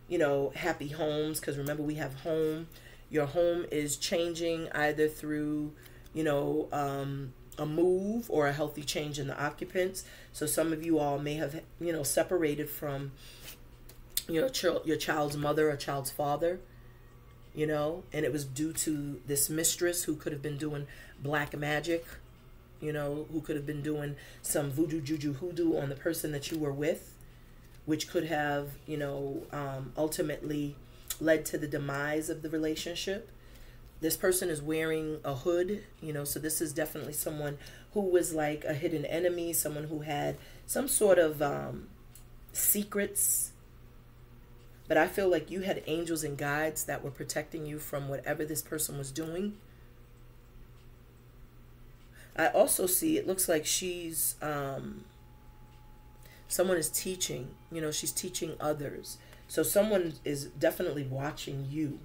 You know, happy homes because remember we have home. Your home is changing either through, you know, um, a move or a healthy change in the occupants. So some of you all may have, you know, separated from your ch- your child's mother or child's father you know and it was due to this mistress who could have been doing black magic you know, who could have been doing some voodoo, juju, hoodoo on the person that you were with, which could have, you know, um, ultimately led to the demise of the relationship. This person is wearing a hood, you know, so this is definitely someone who was like a hidden enemy, someone who had some sort of um, secrets. But I feel like you had angels and guides that were protecting you from whatever this person was doing I also see it looks like she's um, someone is teaching. You know, she's teaching others. So someone is definitely watching you.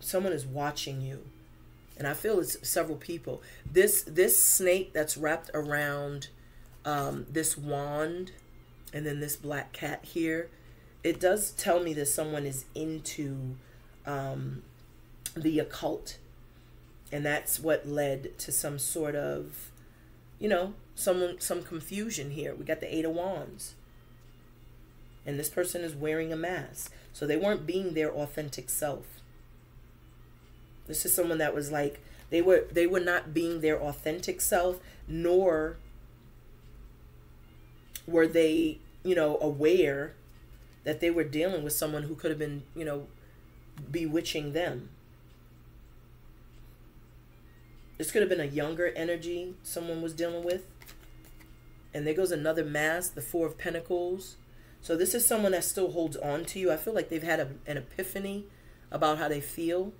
Someone is watching you. And I feel it's several people. This this snake that's wrapped around um, this wand and then this black cat here, it does tell me that someone is into um, the occult. And that's what led to some sort of, you know, some some confusion here. We got the Eight of Wands. And this person is wearing a mask. So they weren't being their authentic self. This is someone that was like they were they were not being their authentic self, nor were they, you know, aware that they were dealing with someone who could have been, you know, bewitching them. This could have been a younger energy someone was dealing with. And there goes another mask, the Four of Pentacles. So this is someone that still holds on to you. I feel like they've had a, an epiphany about how they feel.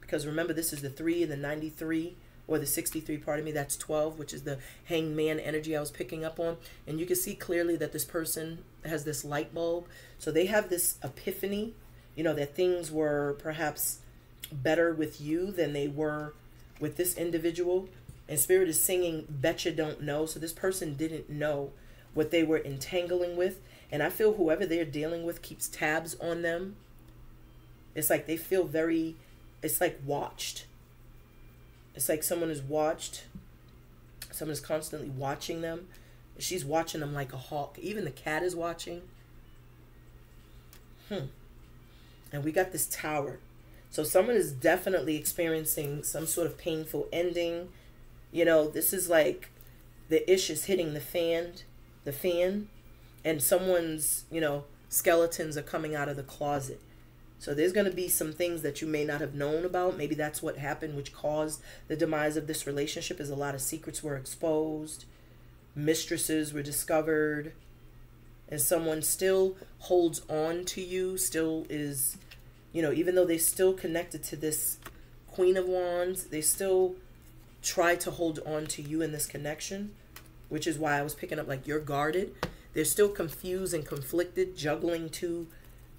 Because remember, this is the 3 and the 93 or the 63, pardon me, that's 12, which is the hangman energy I was picking up on. And you can see clearly that this person has this light bulb. So they have this epiphany you know, that things were perhaps better with you than they were with this individual. And Spirit is singing, Betcha Don't Know. So this person didn't know what they were entangling with. And I feel whoever they're dealing with keeps tabs on them. It's like they feel very, it's like watched. It's like someone is watched. Someone is constantly watching them. She's watching them like a hawk. Even the cat is watching. Hmm and we got this tower. So someone is definitely experiencing some sort of painful ending. You know, this is like the ish is hitting the fan, the fan, and someone's, you know, skeletons are coming out of the closet. So there's going to be some things that you may not have known about. Maybe that's what happened, which caused the demise of this relationship. Is a lot of secrets were exposed, mistresses were discovered, and someone still holds on to you, still is, you know, even though they still connected to this Queen of Wands, they still try to hold on to you in this connection. which is why I was picking up like you're guarded. They're still confused and conflicted, juggling two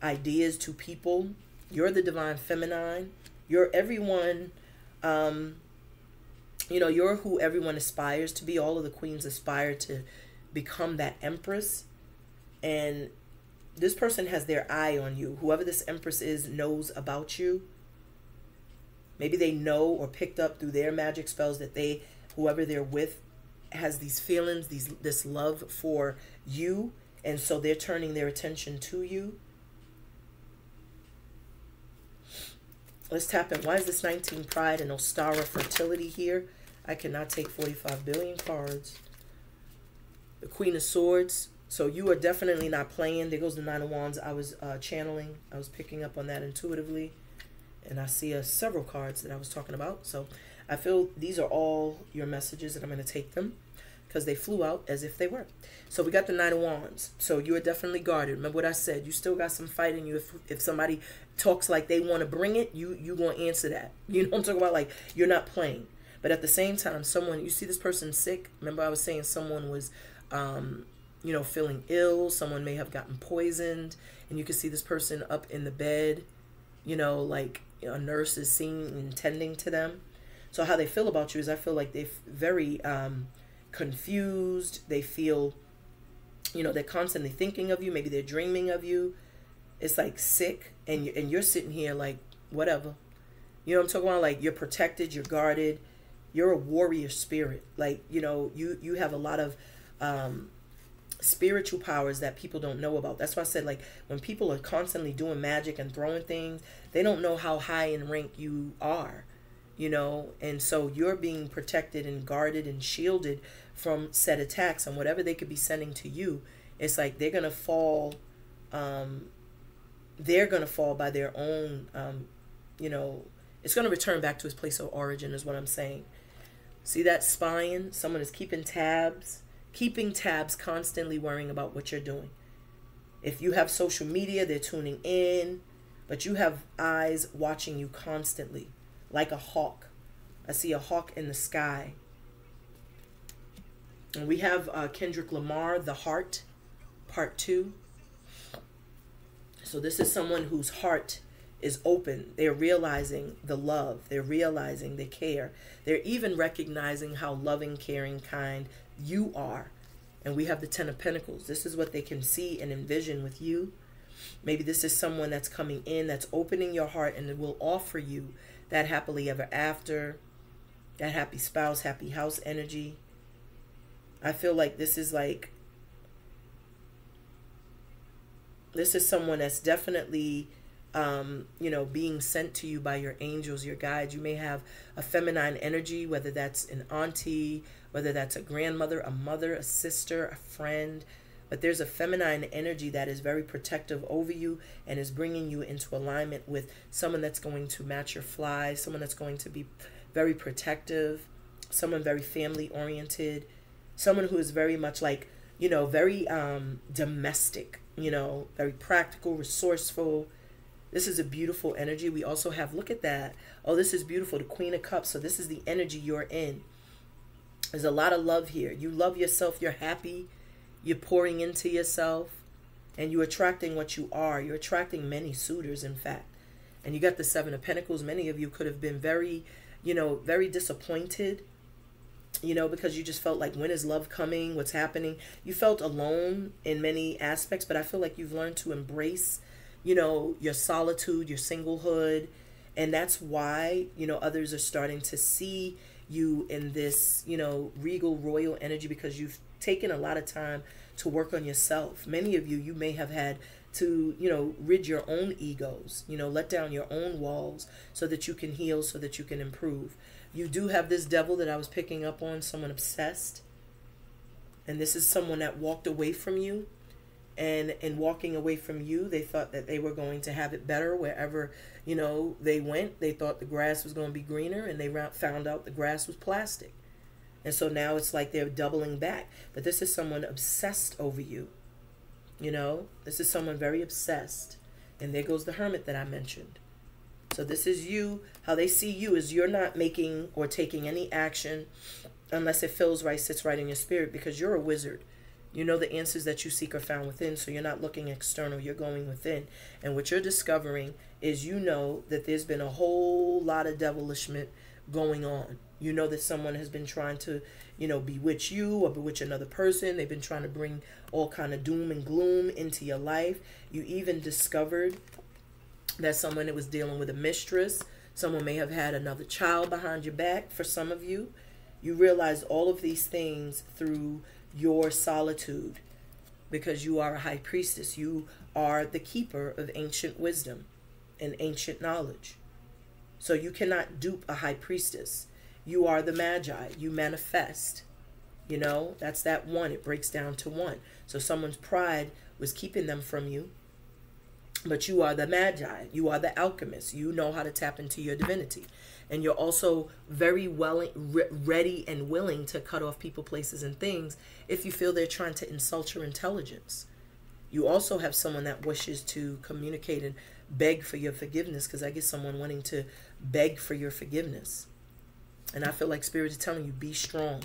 ideas, two people. You're the divine feminine. You're everyone. Um, you know, you're who everyone aspires to be. All of the queens aspire to become that empress. And this person has their eye on you. Whoever this empress is knows about you. Maybe they know or picked up through their magic spells that they, whoever they're with, has these feelings, these this love for you, and so they're turning their attention to you. Let's tap in. Why is this 19 Pride and Ostara Fertility here? I cannot take 45 billion cards. The Queen of Swords. So you are definitely not playing. There goes the Nine of Wands. I was uh, channeling. I was picking up on that intuitively. And I see uh, several cards that I was talking about. So I feel these are all your messages and I'm going to take them because they flew out as if they were. So we got the Nine of Wands. So you are definitely guarded. Remember what I said. You still got some fight in you. If, if somebody talks like they want to bring it, you you going to answer that. You know what I'm talking about? Like, you're not playing. But at the same time, someone, you see this person sick. Remember I was saying someone was, um, you know, feeling ill. Someone may have gotten poisoned. And you can see this person up in the bed, you know, like a nurse is seeing and tending to them. So how they feel about you is I feel like they're very um, confused. They feel, you know, they're constantly thinking of you. Maybe they're dreaming of you. It's like sick, and you and you're sitting here like whatever. You know I'm talking about? Like you're protected, you're guarded, you're a warrior spirit. Like you know you you have a lot of um, spiritual powers that people don't know about. That's why I said like when people are constantly doing magic and throwing things, they don't know how high in rank you are you know? And so you're being protected and guarded and shielded from said attacks and whatever they could be sending to you it's like they're gonna fall um they're gonna fall by their own um you know it's gonna return back to its place of origin is what i'm saying. See that spying someone is keeping tabs keeping tabs constantly worrying about what you're doing if you have social media they're tuning in but you have eyes watching you constantly like a hawk. I see a hawk in the sky. And we have uh, Kendrick Lamar, The Heart, Part 2. So this is someone whose heart is open. They're realizing the love. They're realizing the care. They're even recognizing how loving, caring, kind you are. And we have the Ten of Pentacles. This is what they can see and envision with you. Maybe this is someone that's coming in, that's opening your heart and it will offer you that happily ever after, that happy spouse, happy house energy. I feel like this is like, this is someone that's definitely, um, you know, being sent to you by your angels, your guides. You may have a feminine energy, whether that's an auntie, whether that's a grandmother, a mother, a sister, a friend, but there's a feminine energy that is very protective over you and is bringing you into alignment with someone that's going to match your fly, someone that's going to be very protective, someone very family oriented, someone who is very much like, you know, very um, domestic, you know, very practical, resourceful. This is a beautiful energy. We also have, look at that. Oh, this is beautiful. The Queen of Cups. So this is the energy you're in. There's a lot of love here. You love yourself. You're happy you're pouring into yourself and you're attracting what you are. You're attracting many suitors, in fact. And you got the Seven of Pentacles. Many of you could have been very, you know, very disappointed, you know, because you just felt like, when is love coming? What's happening? You felt alone in many aspects, but I feel like you've learned to embrace, you know, your solitude, your singlehood. And that's why, you know, others are starting to see you in this, you know, regal royal energy because you've taken a lot of time to work on yourself. Many of you, you may have had to, you know, rid your own egos, you know, let down your own walls so that you can heal, so that you can improve. You do have this devil that I was picking up on, someone obsessed. And this is someone that walked away from you. And in walking away from you, they thought that they were going to have it better wherever, you know, they went. They thought the grass was going to be greener and they found out the grass was plastic. And so now it's like they're doubling back. But this is someone obsessed over you. You know, this is someone very obsessed. And there goes the hermit that I mentioned. So this is you. How they see you is you're not making or taking any action unless it feels right, sits right in your spirit because you're a wizard. You know the answers that you seek are found within, so you're not looking external, you're going within. And what you're discovering is you know that there's been a whole lot of devilishment going on. You know that someone has been trying to, you know, bewitch you or bewitch another person. They've been trying to bring all kind of doom and gloom into your life. You even discovered that someone that was dealing with a mistress, someone may have had another child behind your back for some of you. You realize all of these things through your solitude because you are a high priestess. You are the keeper of ancient wisdom and ancient knowledge. So you cannot dupe a high priestess. You are the magi. You manifest. You know, that's that one. It breaks down to one. So someone's pride was keeping them from you. But you are the magi. You are the alchemist. You know how to tap into your divinity. And you're also very well ready and willing to cut off people, places, and things if you feel they're trying to insult your intelligence. You also have someone that wishes to communicate and beg for your forgiveness because I get someone wanting to beg for your forgiveness. And I feel like Spirit is telling you, be strong.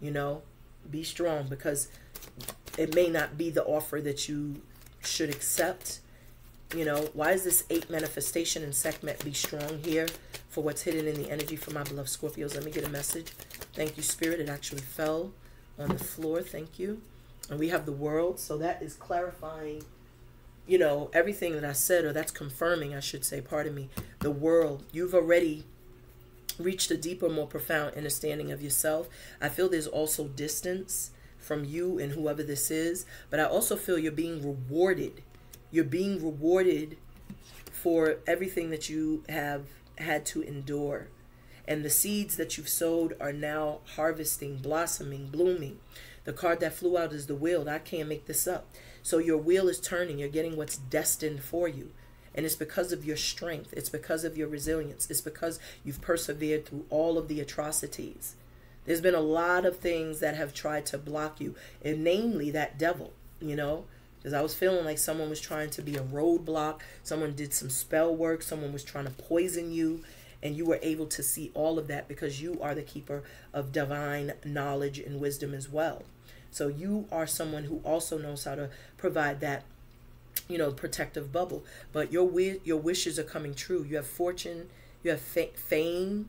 You know, be strong because it may not be the offer that you should accept. You know, why is this eight manifestation and Sekhmet be strong here for what's hidden in the energy for my beloved Scorpios? Let me get a message. Thank you, Spirit. It actually fell on the floor. Thank you. And we have the world. So that is clarifying you know, everything that I said, or that's confirming, I should say, pardon me, the world. You've already reached a deeper, more profound understanding of yourself. I feel there's also distance from you and whoever this is, but I also feel you're being rewarded. You're being rewarded for everything that you have had to endure. And the seeds that you've sowed are now harvesting, blossoming, blooming. The card that flew out is the wheel. I can't make this up. So your wheel is turning. You're getting what's destined for you. And it's because of your strength. It's because of your resilience. It's because you've persevered through all of the atrocities. There's been a lot of things that have tried to block you, and namely that devil, you know, because I was feeling like someone was trying to be a roadblock. Someone did some spell work. Someone was trying to poison you. And you were able to see all of that because you are the keeper of divine knowledge and wisdom as well. So you are someone who also knows how to provide that you know protective bubble but your your wishes are coming true you have fortune you have fame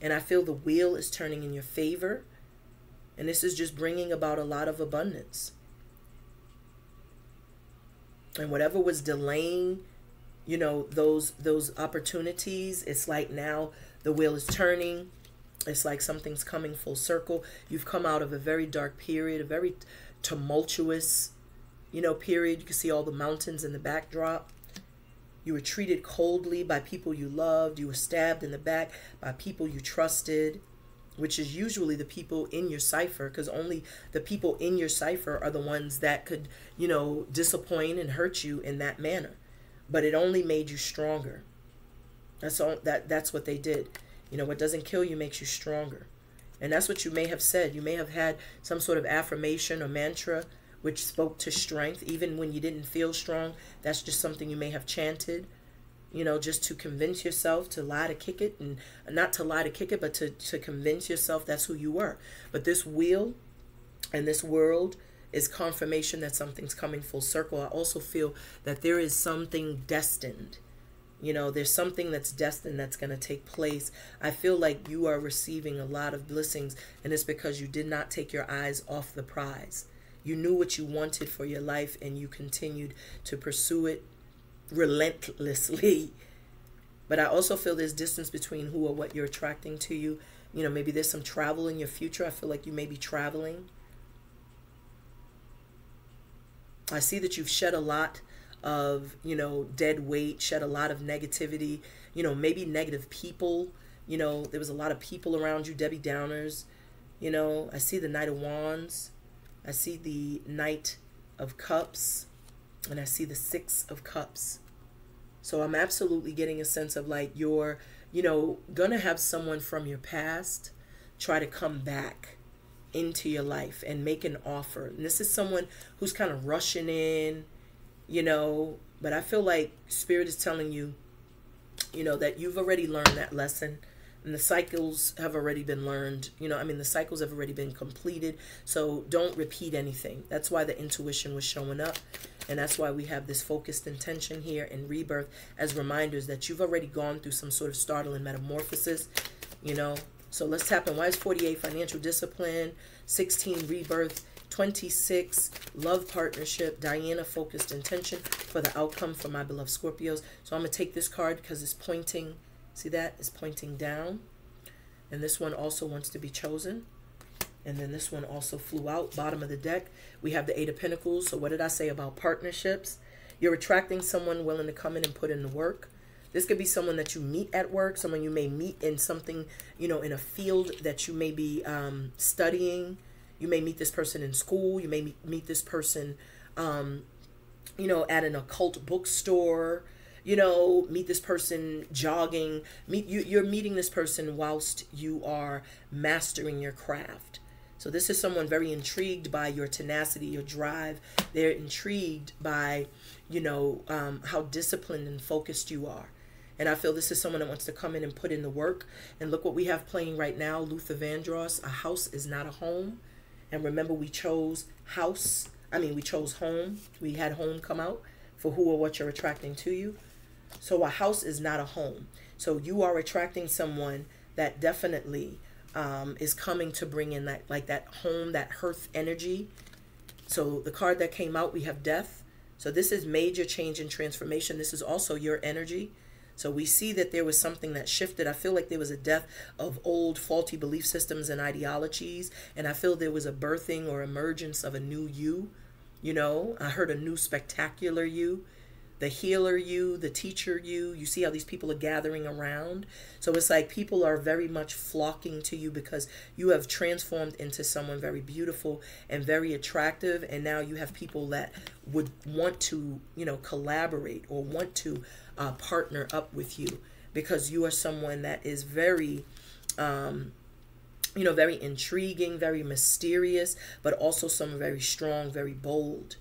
and i feel the wheel is turning in your favor and this is just bringing about a lot of abundance and whatever was delaying you know those those opportunities it's like now the wheel is turning it's like something's coming full circle. You've come out of a very dark period, a very tumultuous, you know, period. You can see all the mountains in the backdrop. You were treated coldly by people you loved. You were stabbed in the back by people you trusted, which is usually the people in your cipher, because only the people in your cipher are the ones that could, you know, disappoint and hurt you in that manner. But it only made you stronger. That's all that that's what they did. You know, what doesn't kill you makes you stronger. And that's what you may have said. You may have had some sort of affirmation or mantra which spoke to strength, even when you didn't feel strong. That's just something you may have chanted, you know, just to convince yourself to lie to kick it, and not to lie to kick it, but to, to convince yourself that's who you were. But this wheel and this world is confirmation that something's coming full circle. I also feel that there is something destined you know, there's something that's destined that's going to take place. I feel like you are receiving a lot of blessings, and it's because you did not take your eyes off the prize. You knew what you wanted for your life, and you continued to pursue it relentlessly. But I also feel there's distance between who or what you're attracting to you. You know, maybe there's some travel in your future. I feel like you may be traveling. I see that you've shed a lot of, you know, dead weight, shed a lot of negativity, you know, maybe negative people. You know, there was a lot of people around you, Debbie Downers. You know, I see the Knight of Wands. I see the Knight of Cups. And I see the Six of Cups. So I'm absolutely getting a sense of like you're, you know, going to have someone from your past try to come back into your life and make an offer. And this is someone who's kind of rushing in, you know, but I feel like Spirit is telling you, you know, that you've already learned that lesson. And the cycles have already been learned. You know, I mean, the cycles have already been completed. So don't repeat anything. That's why the intuition was showing up. And that's why we have this focused intention here in rebirth as reminders that you've already gone through some sort of startling metamorphosis, you know. So let's tap in. Why is 48 financial discipline, 16 rebirth, 26 love partnership, Diana focused intention for the outcome for my beloved Scorpios. So I'm to take this card because it's pointing See that? It's pointing down. And this one also wants to be chosen. And then this one also flew out, bottom of the deck. We have the Eight of Pentacles. So what did I say about partnerships? You're attracting someone willing to come in and put in the work. This could be someone that you meet at work, someone you may meet in something, you know, in a field that you may be um, studying. You may meet this person in school. You may meet, meet this person, um, you know, at an occult bookstore you know, meet this person jogging. Meet you. You're meeting this person whilst you are mastering your craft. So this is someone very intrigued by your tenacity, your drive. They're intrigued by, you know, um, how disciplined and focused you are. And I feel this is someone that wants to come in and put in the work. And look what we have playing right now, Luther Vandross. A house is not a home. And remember, we chose house. I mean, we chose home. We had home come out for who or what you're attracting to you. So a house is not a home. So you are attracting someone that definitely um, is coming to bring in that like that home, that hearth energy. So the card that came out, we have death. So this is major change and transformation. This is also your energy. So we see that there was something that shifted. I feel like there was a death of old faulty belief systems and ideologies. And I feel there was a birthing or emergence of a new you. You know, I heard a new spectacular you the healer you, the teacher you. You see how these people are gathering around. So it's like people are very much flocking to you because you have transformed into someone very beautiful and very attractive. And now you have people that would want to, you know, collaborate or want to uh, partner up with you because you are someone that is very, um, you know, very intriguing, very mysterious, but also someone very strong, very bold.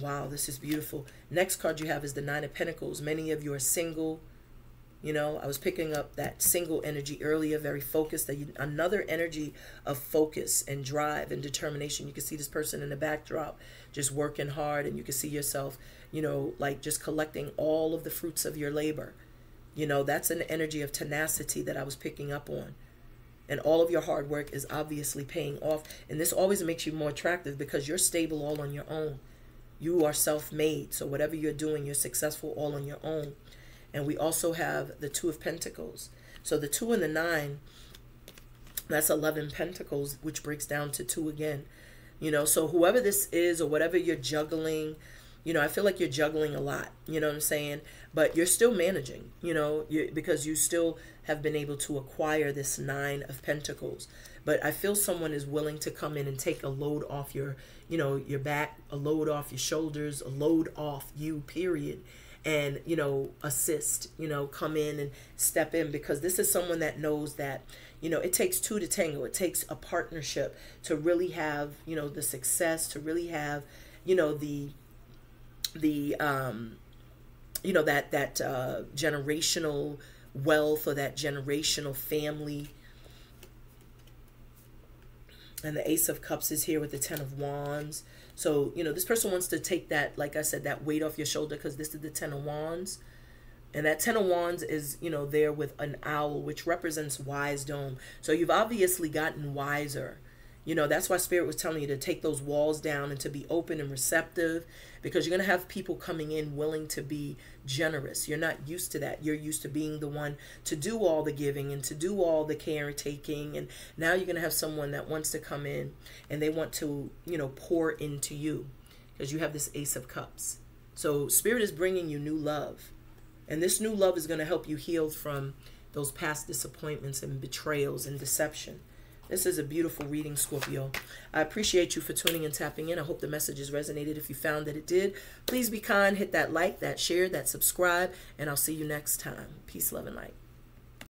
Wow, this is beautiful. Next card you have is the Nine of Pentacles. Many of you are single. You know, I was picking up that single energy earlier, very focused. Another energy of focus and drive and determination. You can see this person in the backdrop just working hard, and you can see yourself, you know, like just collecting all of the fruits of your labor. You know, that's an energy of tenacity that I was picking up on. And all of your hard work is obviously paying off. And this always makes you more attractive because you're stable all on your own. You are self-made. So whatever you're doing, you're successful all on your own. And we also have the Two of Pentacles. So the two and the nine, that's 11 Pentacles, which breaks down to two again. You know, so whoever this is or whatever you're juggling, you know, I feel like you're juggling a lot, you know what I'm saying? But you're still managing, you know, you, because you still have been able to acquire this nine of pentacles. But I feel someone is willing to come in and take a load off your, you know, your back, a load off your shoulders, a load off you, period. And, you know, assist, you know, come in and step in because this is someone that knows that, you know, it takes two to tango. It takes a partnership to really have, you know, the success, to really have, you know, the the um, you know that that uh, generational wealth or that generational family. And the Ace of Cups is here with the Ten of Wands. So, you know, this person wants to take that, like I said, that weight off your shoulder because this is the Ten of Wands. And that Ten of Wands is, you know, there with an owl, which represents wisdom. So you've obviously gotten wiser you know, that's why Spirit was telling you to take those walls down and to be open and receptive because you're going to have people coming in willing to be generous. You're not used to that. You're used to being the one to do all the giving and to do all the caretaking. And now you're going to have someone that wants to come in and they want to, you know, pour into you because you have this Ace of Cups. So Spirit is bringing you new love. And this new love is going to help you heal from those past disappointments and betrayals and deception. This is a beautiful reading, Scorpio. I appreciate you for tuning and tapping in. I hope the message has resonated. If you found that it did, please be kind. Hit that like, that share, that subscribe, and I'll see you next time. Peace, love, and light.